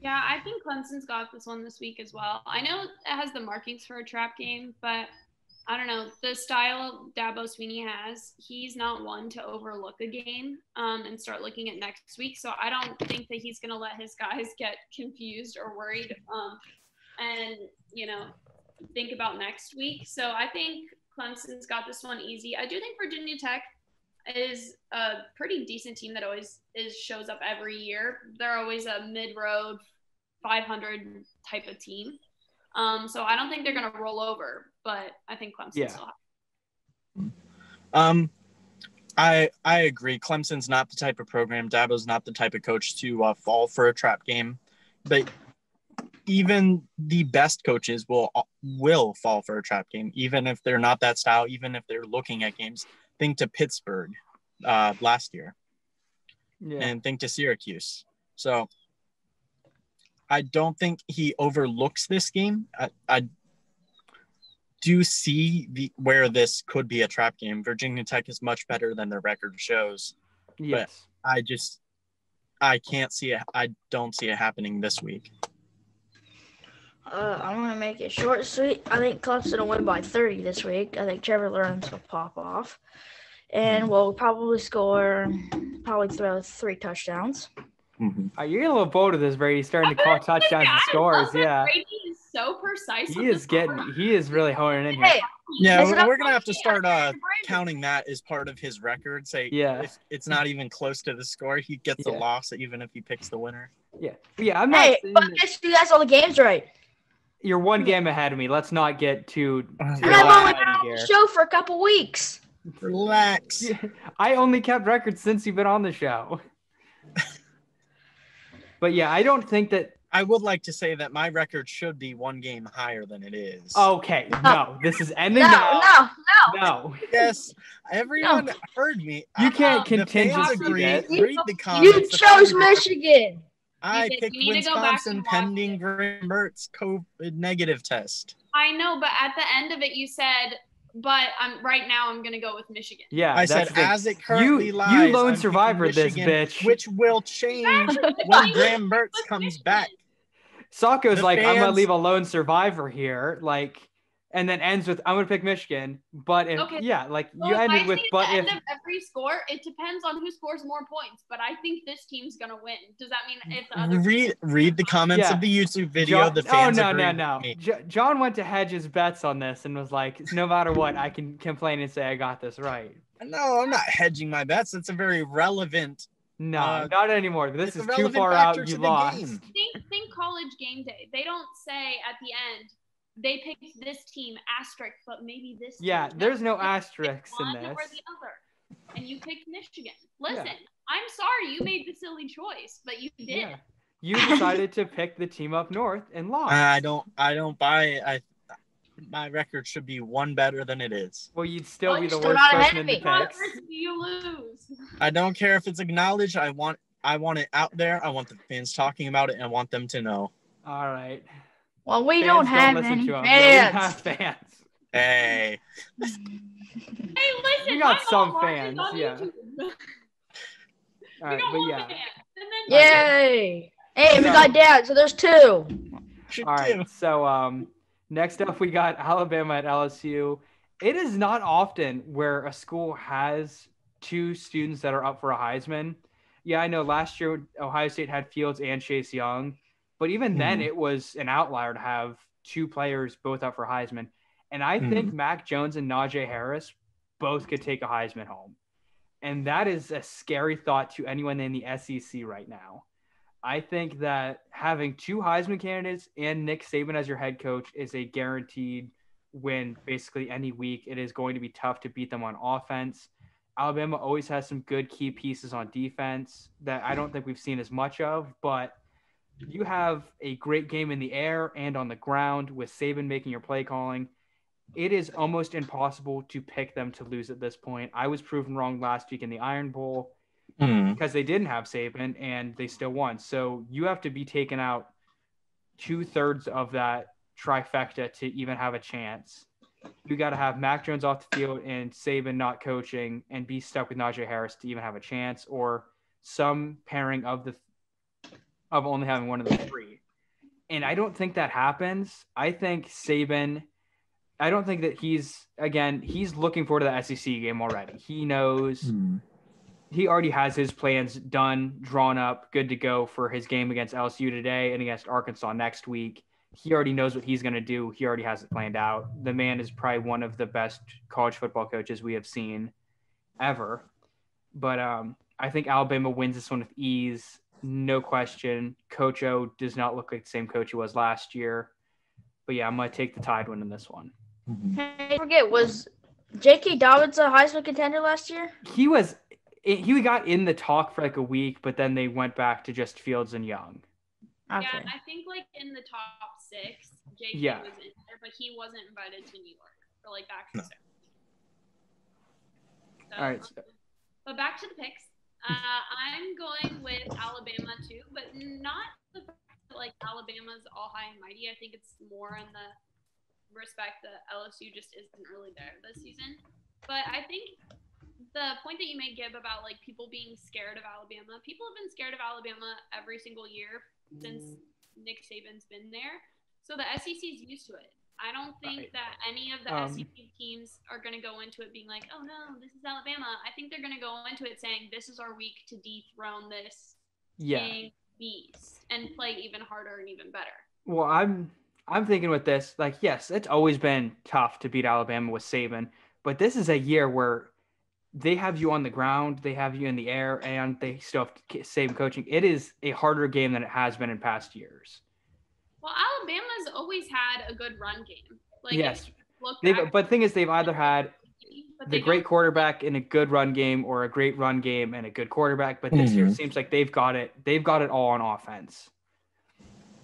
Yeah, I think Clemson's got this one this week as well. I know it has the markings for a trap game, but I don't know the style Dabo Swinney has. He's not one to overlook a game um, and start looking at next week. So I don't think that he's going to let his guys get confused or worried, um, and you know, think about next week. So I think Clemson's got this one easy. I do think Virginia Tech is a pretty decent team that always is shows up every year. They're always a mid-road 500 type of team. Um, so I don't think they're going to roll over, but I think Clemson Yeah. still. Um, I I agree. Clemson's not the type of program. Dabo's not the type of coach to uh, fall for a trap game. But even the best coaches will will fall for a trap game, even if they're not that style. Even if they're looking at games. Think to Pittsburgh uh, last year, Yeah. and think to Syracuse. So I don't think he overlooks this game. I, I do see the where this could be a trap game. Virginia Tech is much better than their record shows. yes. I just I can't see it. I don't see it happening this week. Uh, I'm gonna make it short sweet. I think Clemson will win by 30 this week. I think Trevor Lawrence will pop off, and will probably score, probably throw three touchdowns. Mhm. Uh, you're a little bold with this, Brady. He's starting to call touchdowns and scores. Yeah. Brady is so precise. He is getting, score. he is really honing in here. Hey, Yeah, Is it up we're gonna have to start uh, counting that as part of his record. Say Yeah. if it's not even close to the score, he gets Yeah. a loss even if he picks the winner. Yeah. Yeah. I'm not hey, but that guess you guys all the games right. you're one game ahead of me. Let's not get too. too And And I've only high been on the show for a couple weeks. Relax. I only kept records since you've been on the show. but yeah, I don't think that. I would like to say that my record should be one game higher than it is. Okay, no, this is ending No, now. no, no. No, yes, everyone heard me. You Uh, can't the fans contingency agree. it. Read the You comments. The chose Michigan. I You did. picked You to go back Wisconsin and watch pending it. Graham Mertz COVID negative test. I know, but at the end of it, you said, "But I'm right now. I'm going to go with Michigan." yeah, I said, the as it currently you, lies, you I'm lone picking survivor this bitch. which will change when Why Graham you Mertz comes Michigan? back. Socko's the like, I'm gonna leave a lone survivor here, like, and then ends with, I'm gonna pick Michigan. But if Okay. yeah, like Well, you ended with, but the if end of every score, it depends on who scores more points. But I think this team's gonna win. Does that mean if the other Read read the comments Yeah. of the YouTube video. John, the oh, fans oh no no no, me. John went to hedge his bets on this and was like, no matter what, I can complain and say I got this right. No, I'm not hedging my bets. It's a very relevant. No, Uh, not anymore. This is too far out. You lost. think think college game day? They don't say at the end they picked this team asterisk, but maybe this. Yeah, team. there's no They asterisks in one Or this. the other, and you picked Michigan. Listen, I'm sorry you made the silly choice, but you did. Yeah. You decided to pick the team up north and lost. I don't. I don't buy. it. I my record should be one better than it is. Well, you'd still Well, be the still worst person in the me. picks. You lose. I don't care if it's acknowledged. I want. I want it out there. I want the fans talking about it, and I want them to know. All right. Well, we Fans don't have listen any to 'em. Yeah, we fans. have fans. Hey, Hey, listen, We got some fans, yeah. YouTube. All We right, got but one yeah. fan. And then Yay! Hey, we got dad, so there's two. should All do. right. So um, next up we got Alabama at LSU. It is not often where a school has two students that are up for a Heisman. Yeah, I know last year Ohio State had Fields and Chase Young, but even then Mhm. it was an outlier to have two players both up for Heisman. And I think Mac Jones and Najee Harris both could take a Heisman home. And that is a scary thought to anyone in the SEC right now. I think that having two Heisman candidates and Nick Saban as your head coach is a guaranteed win basically any week. It is going to be tough to beat them on offense. Alabama always has some good key pieces on defense that I don't think we've seen as much of, but you have a great game in the air and on the ground with Saban making your play calling. It is almost impossible to pick them to lose at this point. I was proven wrong last week in the Iron Bowl Hmm. because they didn't have Saban and they still won. So you have to be taken out two thirds of that trifecta to even have a chance. You got to have Mac Jones off the field and Saban not coaching and be stuck with Najee Harris to even have a chance, or some pairing of the of only having one of the three. And I don't think that happens. I think Saban. I don't think that he's again. He's looking forward to the SEC game already. He knows Hmm. He already has his plans done, drawn up, good to go for his game against LSU today and against Arkansas next week. He already knows what he's going to do. He already has it planned out. The man is probably one of the best college football coaches we have seen ever. But um, I think Alabama wins this one with ease, no question. Coach O does not look like the same coach he was last year. But yeah, I'm going to take the Tide win in this one. Hey, don't forget, was J.K. Dobbins a Heisman contender last year? He was he got in the talk for like a week, but then they went back to just Fields and Young. Okay. Yeah, I think like in the top six, JK Yeah. was in there, but he wasn't invited to New York for like back to No. So, All right, so- But back to the picks. Uh, I'm going with Alabama too, but not the fact that like Alabama's all high and mighty. I think it's more in the respect that LSU just isn't really there this season. But I think the point that you made, Gib, about like people being scared of Alabama, people have been scared of Alabama every single year since Nick Saban's been there. So the SEC's used to it. I don't think Right. that any of the Um, SEC teams are going to go into it being like, "Oh no, this is Alabama." I think they're going to go into it saying, "This is our week to dethrone this Yeah. king beast and play even harder and even better." Well, I'm I'm thinking with this, like, yes, it's always been tough to beat Alabama with Saban, but this is a year where they have you on the ground, they have you in the air, and they still have K- Saban coaching. It is a harder game than it has been in past years. Well, Alabama's always had a good run game. Like, yes, you look they've, back, but the thing is, they've either had the great quarterback in a good run game or a great run game and a good quarterback. But this year it Mhm. seems like they've got it. They've got it all on offense.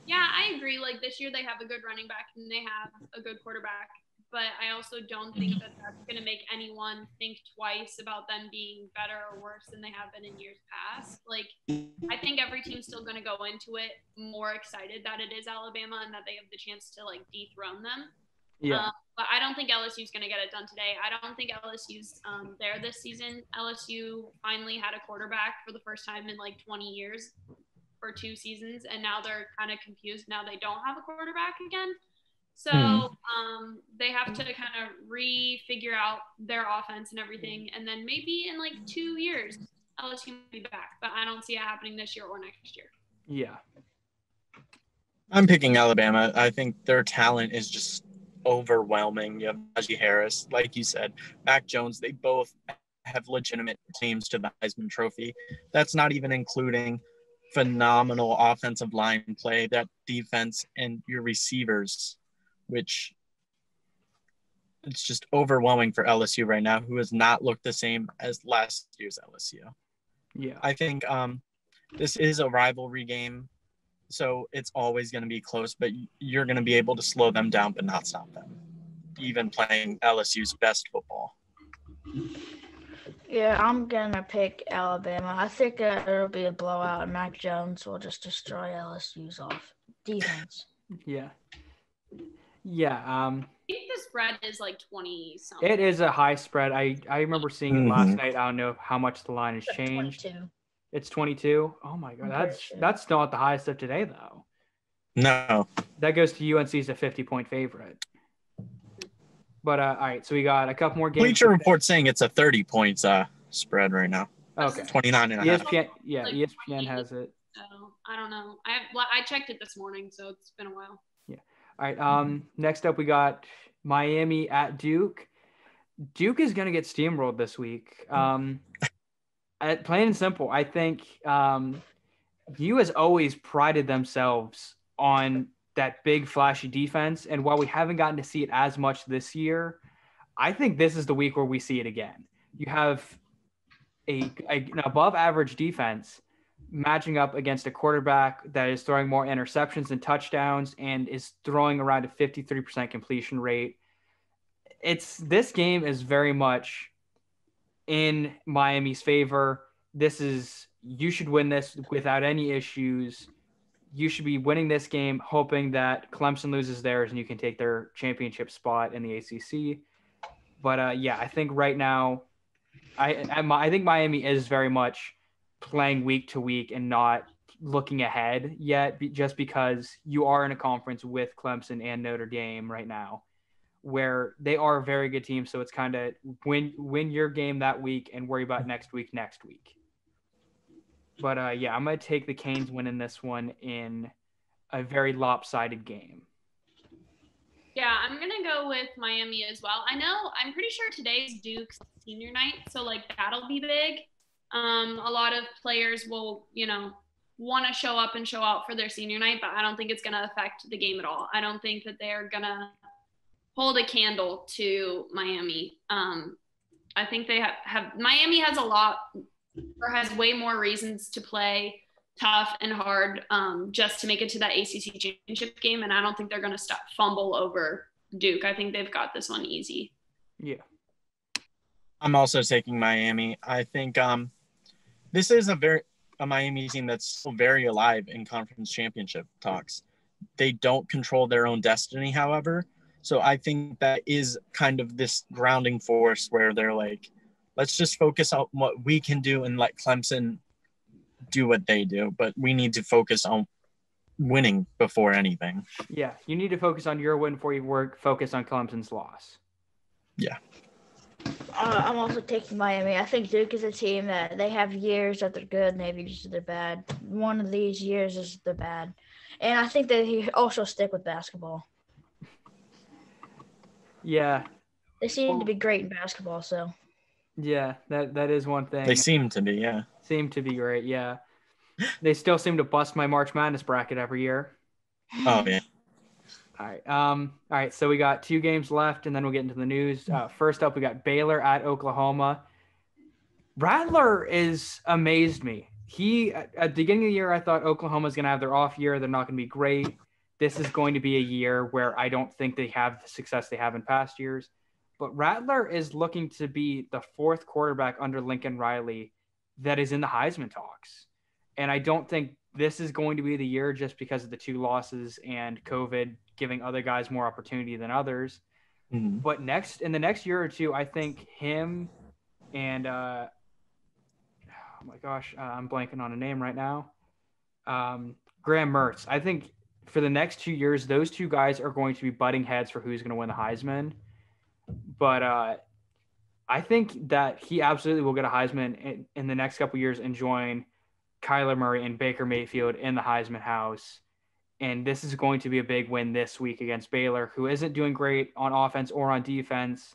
Yeah, I agree. Like this year, they have a good running back and they have a good quarterback. But I also don't think that that's going to make anyone think twice about them being better or worse than they have been in years past. Like, I think every team's still going to go into it more excited that it is Alabama and that they have the chance to like dethrone them. Yeah. Um, but I don't think LSU's going to get it done today. I don't think LSU's um, there this season. LSU finally had a quarterback for the first time in like 20 years for two seasons, and now they're kind of confused. Now they don't have a quarterback again. So Hmm. um, they have to kind of re-figure out their offense and everything, and then maybe in like two years, LSU will be back. But I don't see it happening this year or next year. yeah. I'm picking Alabama. I think their talent is just overwhelming. You have Najee Harris, like you said, Mac Jones. They both have legitimate teams to the Heisman Trophy. That's not even including phenomenal offensive line play, that defense, and your receivers, which it's just overwhelming for LSU right now, who has not looked the same as last year's LSU. Yeah. I think um, this is a rivalry game, so it's always going to be close. But you're going to be able to slow them down, but not stop them. Even playing LSU's best football. Yeah, I'm gonna pick Alabama. I think uh, it'll be a blowout, and Mac Jones will just destroy LSU's off defense. Yeah. Yeah. Um, I think the spread is like 20 something. it is a high spread. I, I remember seeing it last Mhm. night. I don't know how much the line has changed. 22. It's 22. Oh my god, I'm that's pretty sure. that's not the highest of today though. No, That goes to UNC UNC's a 50 point favorite. But uh, all right, so we got a couple more games. Bleacher Report saying it's a 30 points uh, spread right now. Okay. 29 and a half. ESPN, yeah, Like ESPN has it. So I don't know. I well, I checked it this morning, so it's been a while. All right. Um, next up we got Miami at Duke. Duke is gonna get steamrolled this week. Um, at, plain and simple, I think um, U has always prided themselves on that big flashy defense, and while we haven't gotten to see it as much this year, I think this is the week where we see it again. You have a, a an above average defense matching up against a quarterback that is throwing more interceptions than touchdowns and is throwing around a 53% completion rate. It's this game is very much in Miami's favor. This is you should win this without any issues. you should be winning this game, hoping that Clemson loses theirs and you can take their championship spot in the ACC. But uh, yeah, I think right now, I I think Miami is very much playing week to week and not looking ahead yet, just because you are in a conference with Clemson and Notre Dame right now, where they are a very good team. So it's kind of win win your game that week and worry about next week next week. But uh, yeah, I'm gonna take the Canes winning this one in a very lopsided game. Yeah, I'm gonna go with Miami as well. I know I'm pretty sure today's Duke's senior night, so like that'll be big. Um, a lot of players will, you know, want to show up and show out for their senior night, but I don't think it's gonna affect the game at all. I don't think that they're gonna hold a candle to Miami. Um, I think they have, have Miami has a lot or has way more reasons to play tough and hard um, just to make it to that ACC championship game. And I don't think they're going to stop fumble over Duke. I think they've got this one easy. Yeah. I'm also taking Miami. I think um, this is a very a Miami team that's still very alive in conference championship talks. They don't control their own destiny, however. So I think that is kind of this grounding force where they're like, let's just focus on what we can do and let Clemson do what they do. But we need to focus on winning before anything. Yeah, you need to focus on your win before you work. Focus on Clemson's loss. Yeah. Uh, I'm also taking Miami. I think Duke is a team that they have years that they're good, and they have years that they're bad. One of these years is they're bad, and I think that he also stick with basketball. Yeah. They seem well, to be great in basketball, so. Yeah, that that is one thing. They seem to be, yeah. Seem to be great, yeah. they still seem to bust my March Madness bracket every year. Oh yeah. All right. Um. All right. So we got two games left, and then we'll get into the news. Uh, first up, we got Baylor at Oklahoma. Rattler is amazed me. He at the beginning of the year, I thought Oklahoma's going to have their off year. They're not going to be great. This is going to be a year where I don't think they have the success they have in past years. But Rattler is looking to be the fourth quarterback under Lincoln Riley that is in the Heisman talks. And I don't think this is going to be the year just because of the two losses and COVID giving other guys more opportunity than others. Mm-hmm. But next in the next year or two, I think him and uh, oh my gosh, uh, I'm blanking on a name right now. Um, Graham Mertz. I think for the next two years, those two guys are going to be butting heads for who's going to win the Heisman. But uh, I think that he absolutely will get a Heisman in, in the next couple years and join Kyler Murray and Baker Mayfield in the Heisman house. And this is going to be a big win this week against Baylor, who isn't doing great on offense or on defense.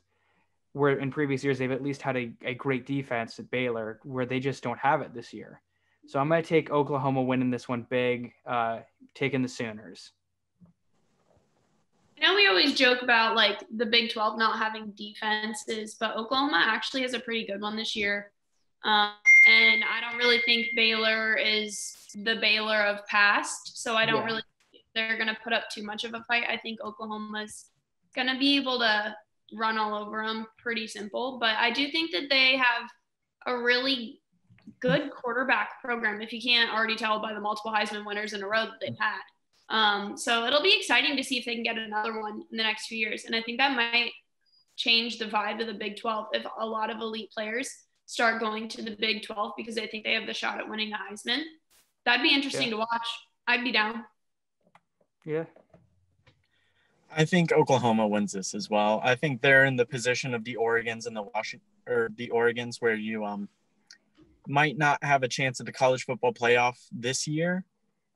Where in previous years they've at least had a, a great defense at Baylor, where they just don't have it this year. So I'm going to take Oklahoma winning this one big, uh, taking the Sooners. I know we always joke about like the Big 12 not having defenses, but Oklahoma actually has a pretty good one this year. Um, and I don't really think Baylor is the Baylor of past. So I don't yeah. really they're going to put up too much of a fight. I think Oklahoma's going to be able to run all over them pretty simple. But I do think that they have a really good quarterback program, if you can't already tell by the multiple Heisman winners in a row that they've had. Um, so it'll be exciting to see if they can get another one in the next few years. And I think that might change the vibe of the Big 12 if a lot of elite players start going to the Big 12 because they think they have the shot at winning the Heisman. That'd be interesting yeah. to watch. I'd be down. Yeah. I think Oklahoma wins this as well. I think they're in the position of the Oregons and the Washington or the Oregons where you um might not have a chance at the college football playoff this year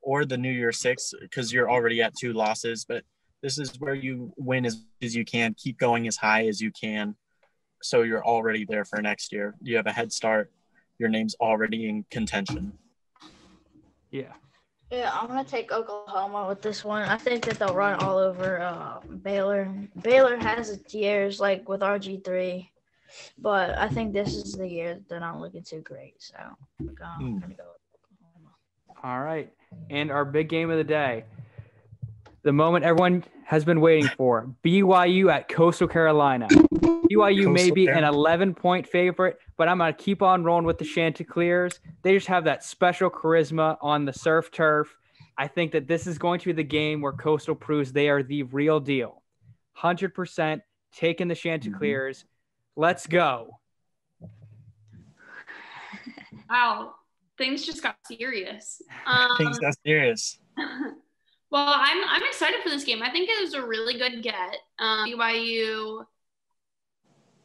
or the New Year Six because you're already at two losses. But this is where you win as as you can, keep going as high as you can, so you're already there for next year. You have a head start. Your name's already in contention. Yeah. Yeah, I'm gonna take Oklahoma with this one. I think that they'll run all over uh, Baylor. Baylor has its years like with RG three, but I think this is the year that they're not looking too great. So I'm gonna, mm. go All right. And our big game of the day. The moment everyone has been waiting for. BYU at Coastal Carolina. BYU may be an 11 point favorite, but I'm going to keep on rolling with the Chanticleers. They just have that special charisma on the surf turf. I think that this is going to be the game where Coastal proves they are the real deal. 100% taking the Chanticleers. Let's go. Wow, things just got serious. Um, Things got serious. well, I'm I'm excited for this game. I think it was a really good get. Um, BYU.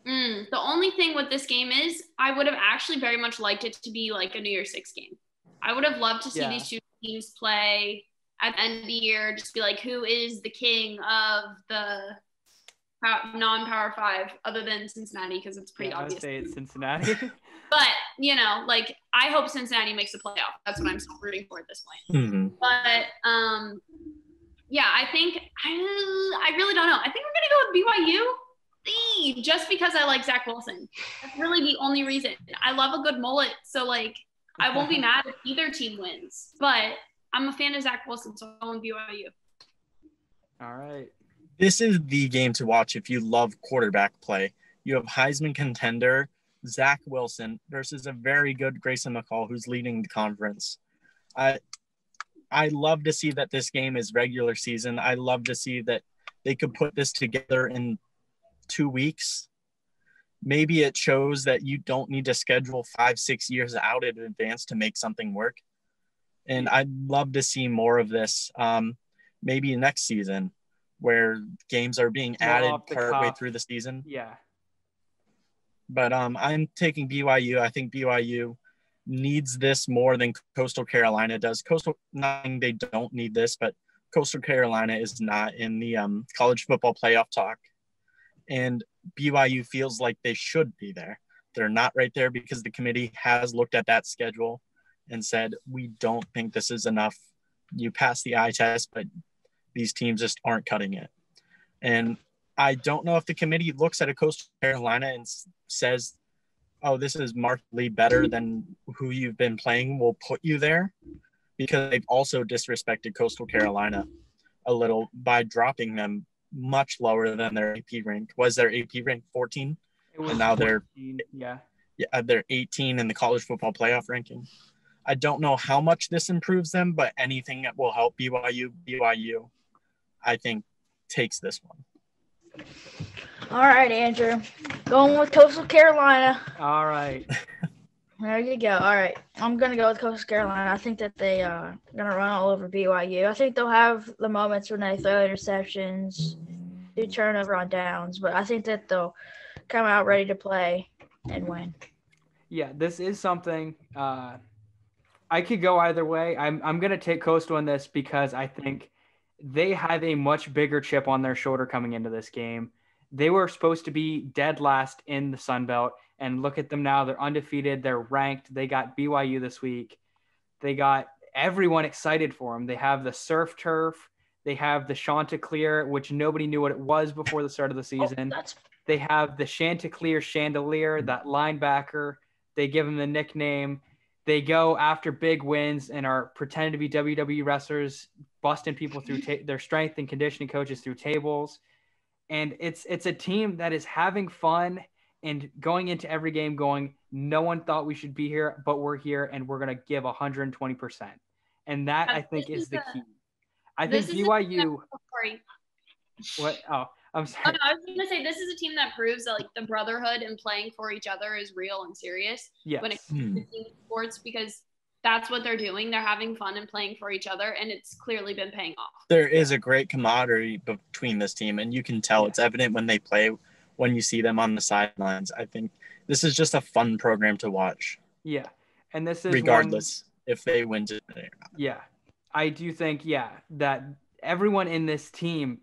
Mm, the only thing with this game is I would have actually very much liked it to be like a New Year's Six game. I would have loved to see Yeah. these two teams play at the end of the year. Just be like, who is the king of the non-power five, other than Cincinnati, because it's pretty Yeah, I would obvious. say it's Cincinnati. But you know, like I hope Cincinnati makes a playoff. That's what I'm still rooting for at this point. Mhm. But um, yeah, I think I, I really don't know. I think we're gonna go with BYU. Just because I like Zach Wilson. That's really the only reason. I love a good mullet, so like I won't be mad if either team wins. But I'm a fan of Zach Wilson, so I'm going BYU. All right. This is the game to watch if you love quarterback play. You have Heisman contender Zach Wilson versus a very good Grayson McCall who's leading the conference. I I love to see that this game is regular season. I love to see that they could put this together in two weeks. Maybe it shows that you don't need to schedule five, six years out in advance to make something work. And I'd love to see more of this. Um, maybe next season where games are being added partway through the season. Yeah. But um, I'm taking BYU. I think BYU needs this more than Coastal Carolina does. Coastal, not saying they don't need this, but Coastal Carolina is not in the um, college football playoff talk. And BYU feels like they should be there. They're not right there because the committee has looked at that schedule and said, we don't think this is enough. You pass the eye test, but these teams just aren't cutting it. And I don't know if the committee looks at a Coastal Carolina and says, "Oh, this is markedly better than who you've been playing. We'll put you there," because they've also disrespected Coastal Carolina a little by dropping them much lower than their AP rank. Was their AP rank 14? It was now they're- yeah. Yeah, uh, they're 18 in the college football playoff ranking. I don't know how much this improves them, but anything that will help BYU, BYU, I think takes this one. All right, Andrew. Going with Coastal Carolina. All right. There you go. All right. I'm gonna go with Coastal Carolina. I think that they are gonna run all over BYU. I think they'll have the moments when they throw interceptions, do turnover on downs, but I think that they'll come out ready to play and win. Yeah, this is something uh, I could go either way. I'm I'm gonna take Coastal in this because I think they have a much bigger chip on their shoulder coming into this game. They were supposed to be dead last in the Sun Belt, and look at them now. They're undefeated. They're ranked. They got BYU this week. They got everyone excited for them. They have the surf turf. They have the Chanticleer, which nobody knew what it was before the start of the Oh, season. that's They have the Chanticleer Chandelier, that linebacker. They give him the nickname. They go after big wins and are pretending to be WWE wrestlers, busting people through ta- their strength and conditioning coaches through tables. And it's it's a team that is having fun and going into every game going, no one thought we should be here, but we're here and we're gonna give 120%. And that I think is is the a- key. I think is a- BYU Oh, sorry. what oh I'm Oh, sorry. no, I was gonna say this is a team that proves that like the brotherhood and playing for each other is real and serious Yes. when it comes to team sports because that's what they're doing. They're having fun and playing for each other, and it's clearly been paying off. there is a great camaraderie between this team, and you can tell it's evident when they play, when you see them on the sidelines. I think this is just a fun program to watch, Yeah. And this is one- regardless if they win today. or not. Yeah. I do think, yeah, that everyone in this team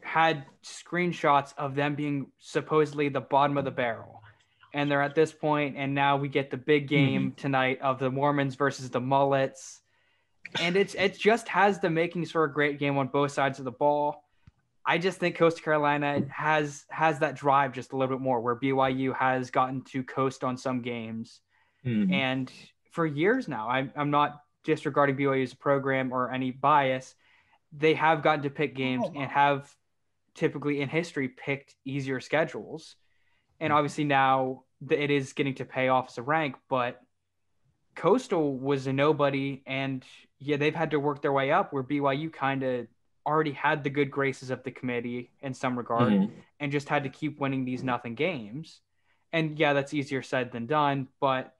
had screenshots of them being supposedly the bottom of the barrel. And they're at this point, and now we get the big mm-hmm. game tonight of the Mormons versus the Mullets. And it's it just has the makings for a great game on both sides of the ball. I just think Coastal Carolina has has that drive just a little bit more, where BYU has gotten to coast on some games. Mhm. And for years now, I'm, I'm not disregarding BYU as a program or any bias. They have gotten to pick games and have typically in history picked easier schedules. And obviously now it is getting to pay off as a rank, but Coastal was a nobody, and yeah, they've had to work their way up. Where BYU kind of already had the good graces of the committee in some regard, Mhm. and just had to keep winning these nothing games. And yeah, that's easier said than done, but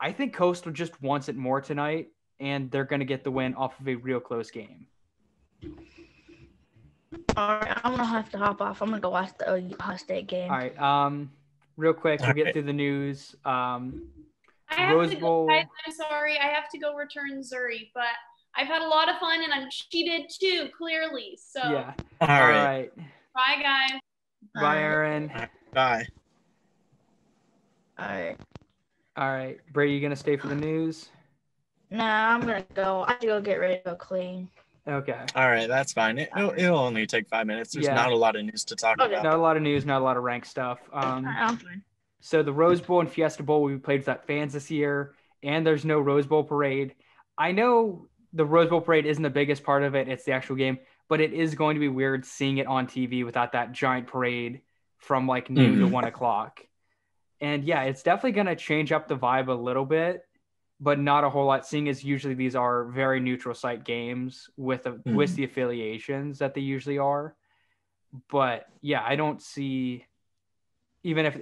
I think Coastal just wants it more tonight, and they're going to get the win off of a real close game. All right, I'm gonna have to hop off. I'm gonna go watch the Ohio State game. All right, um, real quick, we'll get through the news. Um, I have Rose to go, Bowl- guys, I'm sorry. I have to go return Zuri, but I've had a lot of fun and I'm cheated too, clearly. So yeah. All All right. right. bye, guys. Bye, Erin. Bye. All right. All right, Brady, you gonna stay for the news? No, I'm gonna go. I have to go get ready to go clean. Okay. All right, that's fine. It, will it'll only take five minutes. There's Yeah. not a lot of news to talk Okay. about. Not a lot of news, not a lot of rank stuff. Um, Alright, so the Rose Bowl and Fiesta Bowl we played without fans this year, and there's no Rose Bowl parade. I know the Rose Bowl parade isn't the biggest part of it; it's the actual game. But it is going to be weird seeing it on TV without that giant parade from like noon to Mhm. one o'clock. And yeah, it's definitely going to change up the vibe a little bit, but not a whole lot. Seeing as usually these are very neutral site games with a, with Mhm. the affiliations that they usually are. But yeah, I don't see even if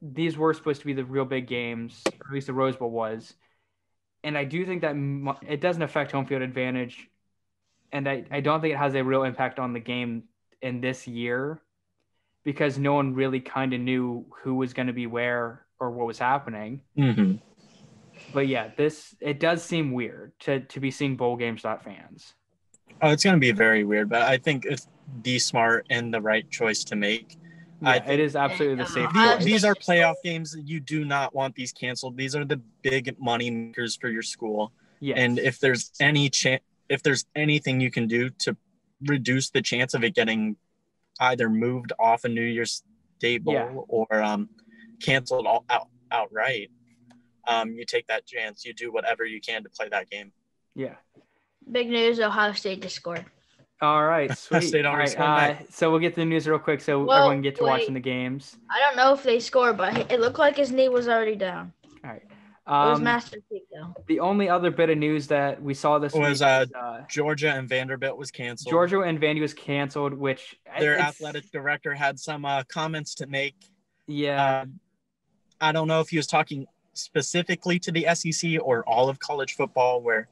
these were supposed to be the real big games, or at least the Rose Bowl was. And I do think that it doesn't affect home field advantage. And I, I don't think it has a real impact on the game in this year because no one really kind of knew who was going to be where or what was happening. hmm But yeah, this it does seem weird to to be seeing bowl games without fans. Oh, it's going to be very weird, but I think it's the smart and the right choice to make. I Yeah, it is absolutely the Uh, safe choice. These are playoff games. You do not want these canceled. These are the big money makers for your school. Yes. And if there's any chance, if there's anything you can do to reduce the chance of it getting either moved off a New Year's Day bowl Yeah. or um, canceled all out outright, um, you take that chance. You do whatever you can to play that game. yeah. Big news: Ohio State just scored. All right, sweet. Stayed All on right, this uh, so we'll get to the news real quick so Well, everyone can get to wait. watching the games. I don't know if they scored, but it looked like his knee was already down. All right. It was Um, Master Peak though. the only other bit of news that we saw this Was, week uh, uh, Georgia and Vanderbilt was canceled. Georgia and Vandy was canceled, which their athletic director had some uh, comments to make. Yeah, Uh, I don't know if he was talking specifically to the SEC or all of college football, where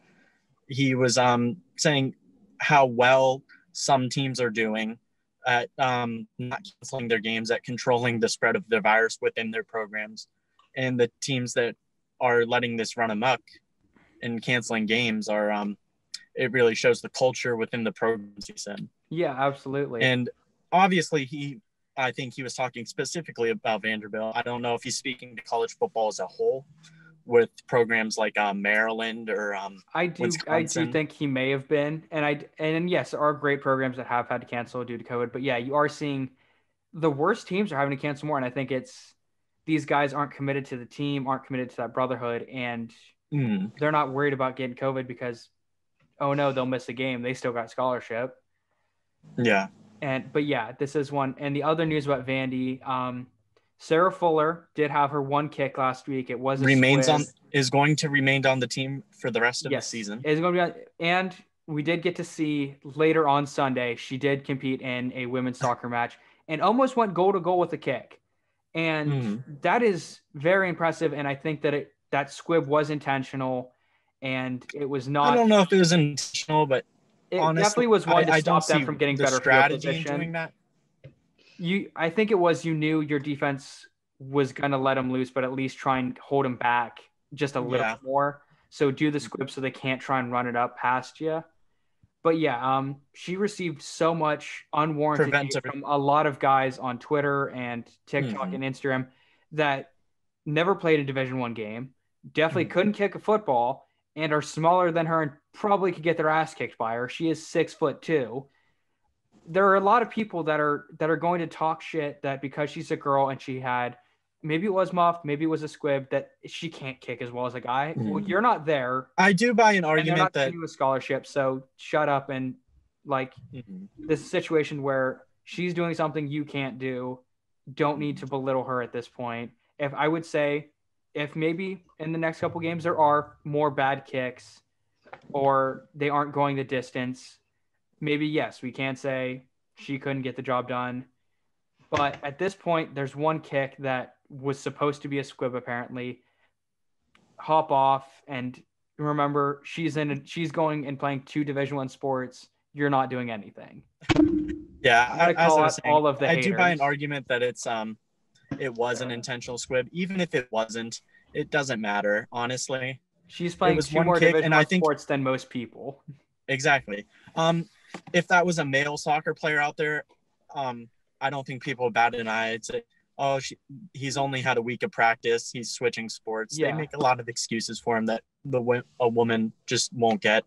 he was um, saying how well some teams are doing at um, not canceling their games, at controlling the spread of the virus within their programs, and the teams that are letting this run amok and canceling games are. Um, it really shows the culture within the programs. He said. yeah, absolutely. And obviously, he, I think he was talking specifically about Vanderbilt. I don't know if he's speaking to college football as a whole with programs like um, Maryland or um, I do, I do think he may have been, and I, and yes, there are great programs that have had to cancel due to COVID, but yeah, you are seeing the worst teams are having to cancel more, and I think it's these guys aren't committed to the team, aren't committed to that brotherhood, and mm, they're not worried about getting COVID because, oh no, they'll miss a game, they still got scholarship, yeah. and but yeah, this is one, and the other news about Vandy, um, Sarah Fuller did have her one kick last week. It was Remains on is going to remain on the team for the rest of yes, the season. Is going to be on, and we did get to see later on Sunday she did compete in a women's soccer match and almost went goal to goal with a kick, and Mhm. that is very impressive. And I think that it that squib was intentional, and it was not. I don't know if it was intentional, but It honestly, definitely was one I, to I stop them from getting the better field strategy in doing that. You, I think it was you knew your defense was gonna let them loose, but at least try and hold them back just a little Yeah. more. So do the squib so they can't try and run it up past you. But yeah, um, she received so much unwarranted Preventive- from a lot of guys on Twitter and TikTok Mhm. and Instagram that never played a Division One game, definitely Mhm. couldn't kick a football, and are smaller than her and probably could get their ass kicked by her. She is six foot two there are a lot of people that are that are going to talk shit that because she's a girl and she had maybe it was muffed, maybe it was a squib that she can't kick as well as a guy. Well, Mhm. you're not there, I do buy an argument not that you a scholarship. So shut up and like Mhm. this situation where she's doing something you can't do. Don't need to belittle her at this point. If I would say if maybe in the next couple games there are more bad kicks or they aren't going the distance, maybe yes, we can't say she couldn't get the job done. But at this point, there's one kick that was supposed to be a squib apparently. Hop off and remember she's in she's going and playing two division one sports. You're not doing anything. Yeah, as I was saying, all of the I do buy an argument that it's um, it was an intentional squib. Even if it wasn't, it doesn't matter. Honestly, She's playing two more kick, division and I one think- sports than most people. exactly. Um, if that was a male soccer player out there, um, I don't think people would bat an eye. I'd say, oh, she, he's only had a week of practice. He's switching sports. Yeah. They make a lot of excuses for him that the a woman just won't get.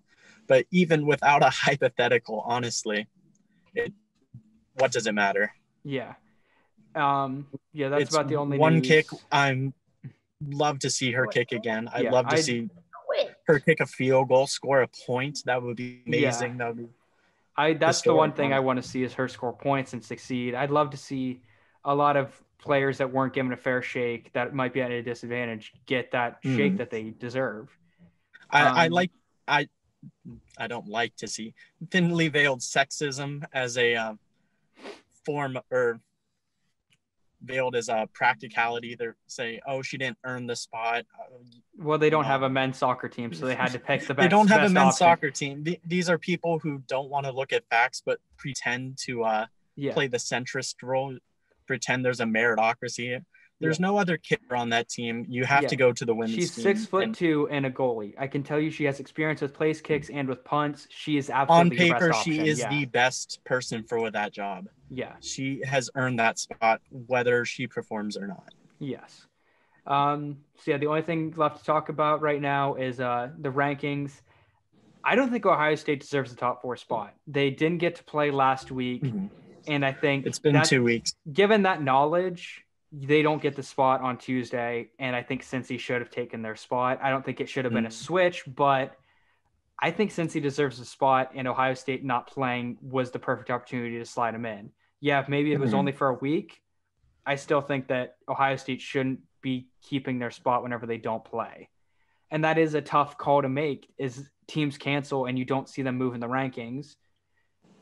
But even without a hypothetical, honestly, it, what does it matter? Yeah. Um, yeah, that's It's about the only one news. kick. I'm love to see her kick again. I'd Yeah, love to I'd- see her kick a field goal, score a point. That would be Yeah. amazing. That would be I that's the one thing I want to see is her score points and succeed. I'd love to see a lot of players that weren't given a fair shake that might be at a disadvantage get that shake Mhm. that they deserve. I, I Um, like I I don't like to see thinly veiled sexism as a um, form or veiled as a practicality. They're say, oh, she didn't earn the spot. Uh, Well, they don't have a men's soccer team, so they had to pick the best. they don't have a men's option. soccer team. Th- These are people who don't want to look at facts but pretend to uh, Yeah, play the centrist role, pretend there's a meritocracy. There's no other kicker on that team. You have Yeah. to go to the women's she's six foot and two and a goalie. I can tell you, she has experience with place kicks and with punts. She is on absolutely your paper, she is yeah. the best person for that job. yeah. She has earned that spot, whether she performs or not. Yes. Um, so yeah, the only thing left to talk about right now is uh, the rankings. I don't think Ohio State deserves the top four spot. They didn't get to play last week, and I think It's been two weeks. Given that knowledge, they don't get the spot on Tuesday, and I think Cincy should have taken their spot. I don't think it should have been a Mm. switch, but I think Cincy deserves a spot, and Ohio State not playing was the perfect opportunity to slide them in. Yeah, if maybe it was only for a week. I still think that Ohio State shouldn't be keeping their spot whenever they don't play. And that is a tough call to make is teams cancel and you don't see them move in the rankings.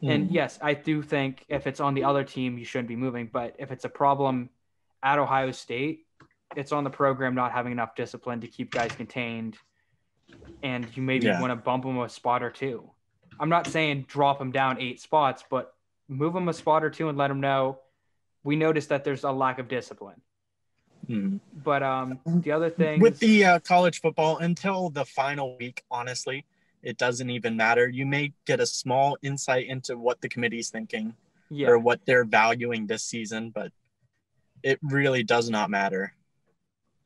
And Mm. yes, I do think if it's on the other team, you shouldn't be moving. But if it's a problem at Ohio State, it's on the program not having enough discipline to keep guys contained. And you maybe Yeah. want to bump them a spot or two. I'm not saying drop them down eight spots, but move them a spot or two and let them know we noticed that there's a lack of discipline. Mm. But um, the other thing with the uh, college football until the final week, honestly, it doesn't even matter. You may get a small insight into what the committee's thinking yeah, or what they're valuing this season, but it really does not matter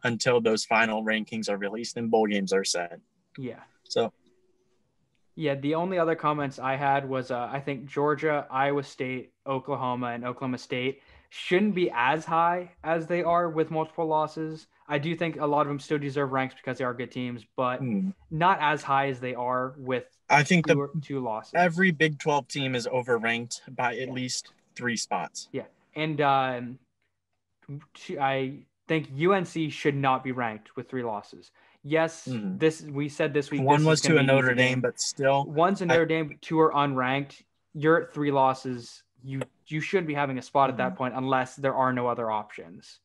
until those final rankings are released and bowl games are set. yeah. So Yeah, the only other comments I had was uh, I think Georgia, Iowa State, Oklahoma, and Oklahoma State shouldn't be as high as they are with multiple losses. I do think a lot of them still deserve ranks because they are good teams, but hmm, not as high as they are with I think two, the two losses. every Big 12 team is overranked by at least three spots. Yeah, and um, I think UNC should not be ranked with three losses. Yes, Mhm. this we said this week. One this was gonna a be an easy Notre game. Dame, but still, One's a I- Notre Dame, two are unranked. You're at three losses. You you shouldn't be having a spot at that point unless there are no other options.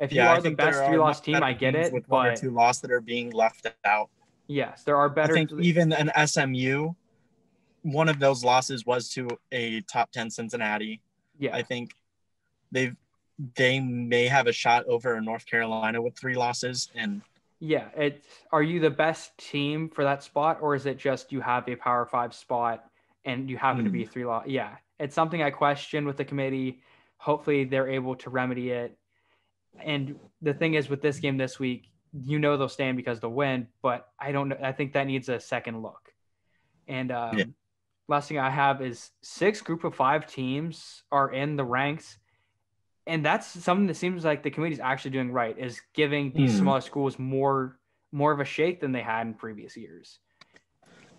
If you Mm-hmm. I are the best three loss team, I get it. With one or But two loss that are being left out. yes, there are better. I think even an SMU, one of those losses was to a top 10 Cincinnati. yeah, I think they've they may have a shot over in North Carolina with three losses. And yeah. It are you the best team for that spot, or is it just you have a Power Five spot and you happen to Hmm. be three loss? Yeah, it's something I question with the committee. Hopefully, they're able to remedy it. And the thing is, with this game this week, you know they'll stand because they'll win, but I don't know. I think that needs a second look. And um, Yeah. last thing I have is six group of five teams are in the ranks. And that's something that seems like the committee's actually doing right is giving these Hmm. smaller schools more more of a shake than they had in previous years.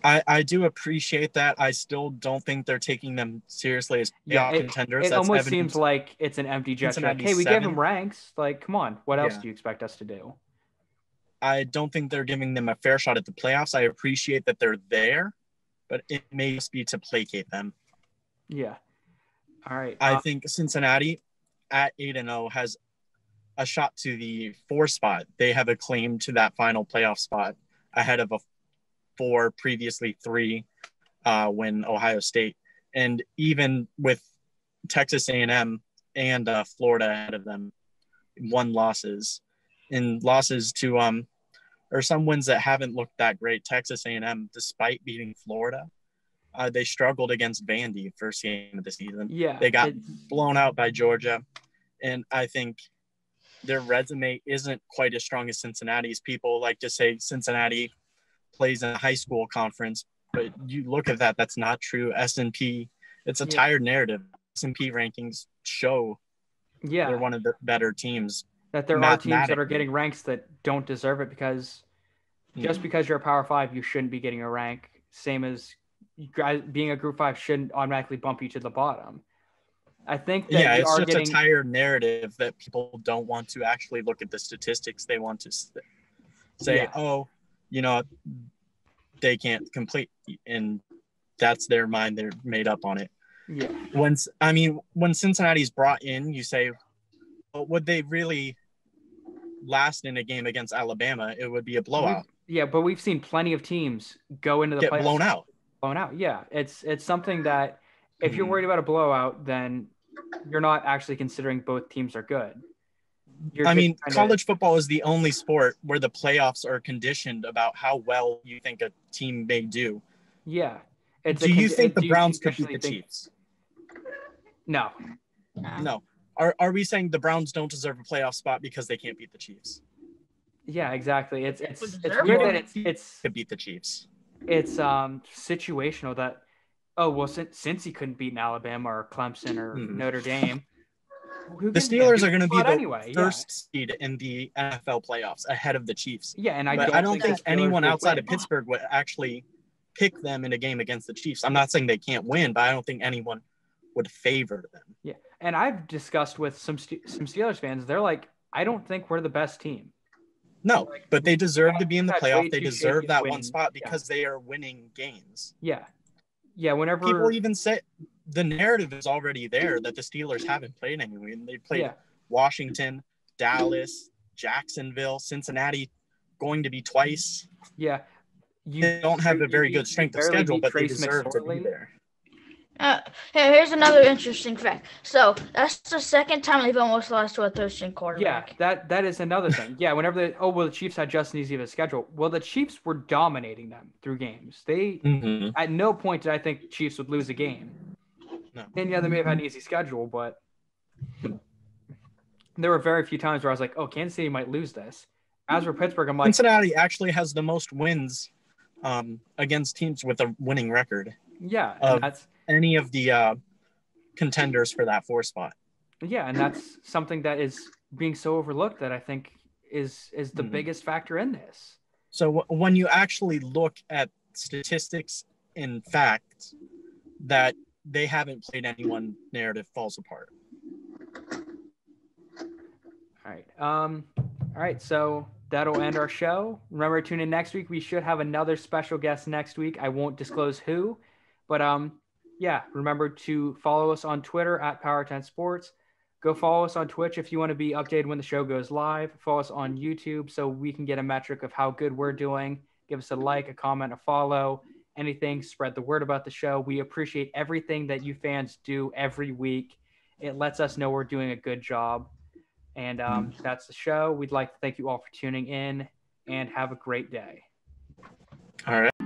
I, I do appreciate that. I still don't think they're taking them seriously as Yeah, playoff contenders. It That's almost seems like it's an empty gesture. Like, hey, we gave them ranks. Like, come on, what else Yeah. do you expect us to do? I don't think they're giving them a fair shot at the playoffs. I appreciate that they're there, but it may just be to placate them. Yeah. All right. I uh, think Cincinnati at 8 and 0 has a shot to the four spot. They have a claim to that final playoff spot ahead of a four, previously three, uh, when Ohio State, and even with Texas A&M and uh, Florida ahead of them, one losses, and losses to um, or some wins that haven't looked that great. Texas A&M, despite beating Florida, uh, they struggled against Vandy first game of the season. yeah. they got blown out by Georgia. And I think their resume isn't quite as strong as Cincinnati's. People like to say Cincinnati plays in a high school conference, but you look at that, that's not true. S&P, it's a Yeah. tired narrative. S&P rankings show yeah. they're one of the better teams. that there are teams that are getting ranks that don't deserve it because just mm-hmm. because you're a power five, you shouldn't be getting a rank. Same as being a group five shouldn't automatically bump you to the bottom. I think yeah, it's are just getting a tired narrative that people don't want to actually look at the statistics. They want to say, Yeah. "Oh, you know, they can't complete," and that's their mind. They're made up on it. yeah, C- I mean, when Cincinnati's brought in, you say, well, "Would they really last in a game against Alabama? It would be a blowout, yeah, but we've seen plenty of teams go into the get playoffs blown out." blown out. Yeah, it's it's something that if you're Mhm. worried about a blowout, then you're not actually considering both teams are good. You're I mean, trying to- college football is the only sport where the playoffs are conditioned about how well you think a team may do. yeah. It's a do you condi- think do the Browns could beat the think- Chiefs? No, No. No. Are, are we saying the Browns don't deserve a playoff spot because they can't beat the Chiefs? yeah, exactly. It's it's it's deserve weird that it's it's To beat the Chiefs. it's um situational that oh well since since he couldn't beat an Alabama or Clemson or Mhm. Notre Dame, The Steelers are going to be the anyway. yeah. first seed in the NFL playoffs ahead of the Chiefs. Yeah, and I but don't, I don't think, Steelers anyone outside of Pittsburgh would actually pick them in a game against the Chiefs. I'm not saying they can't win, but I don't think anyone would favor them. Yeah, and I've discussed with some some Steelers fans. They're like, I don't think we're the best team. No, but they deserve to be in the playoff. They deserve that win- one spot yeah. because they are winning games. Yeah, yeah. Whenever People even say the narrative is already there that the Steelers haven't played anyone. They played yeah, Washington, Dallas, Jacksonville, Cincinnati, going to be twice. yeah. You They don't have a very you- good strength of schedule, but they deserve to be there. Uh, here, here's another interesting fact. So that's the second time they've almost lost to a third string Yeah, that that is another thing. Yeah, whenever they oh well the Chiefs had just an easy of a schedule. Well, the Chiefs were dominating them through games. They Mhm. at no point did I think Chiefs would lose a game. No. And yeah, they may have had an easy schedule, but there were very few times where I was like, oh, Kansas City might lose this. As for Pittsburgh, I'm like, Cincinnati actually has the most wins um, against teams with a winning record. yeah, of- that's Any of the uh, contenders for that four spot. yeah, and that's something that is being so overlooked that I think is is the Mhm. biggest factor in this. So w- when you actually look at statistics and facts, that they haven't played anyone, narrative falls apart. All right. Um, all right. So that'll end our show. Remember to tune in next week. We should have another special guest next week. I won't disclose who, but um, yeah. Remember to follow us on Twitter at Power 10 Sports. Go follow us on Twitch if you want to be updated when the show goes live. Follow us on YouTube so we can get a metric of how good we're doing. Give us a like, a comment, a follow, anything. Spread the word about the show. We appreciate everything that you fans do every week. It lets us know we're doing a good job. And um, that's the show. We'd like to thank you all for tuning in and have a great day. All right.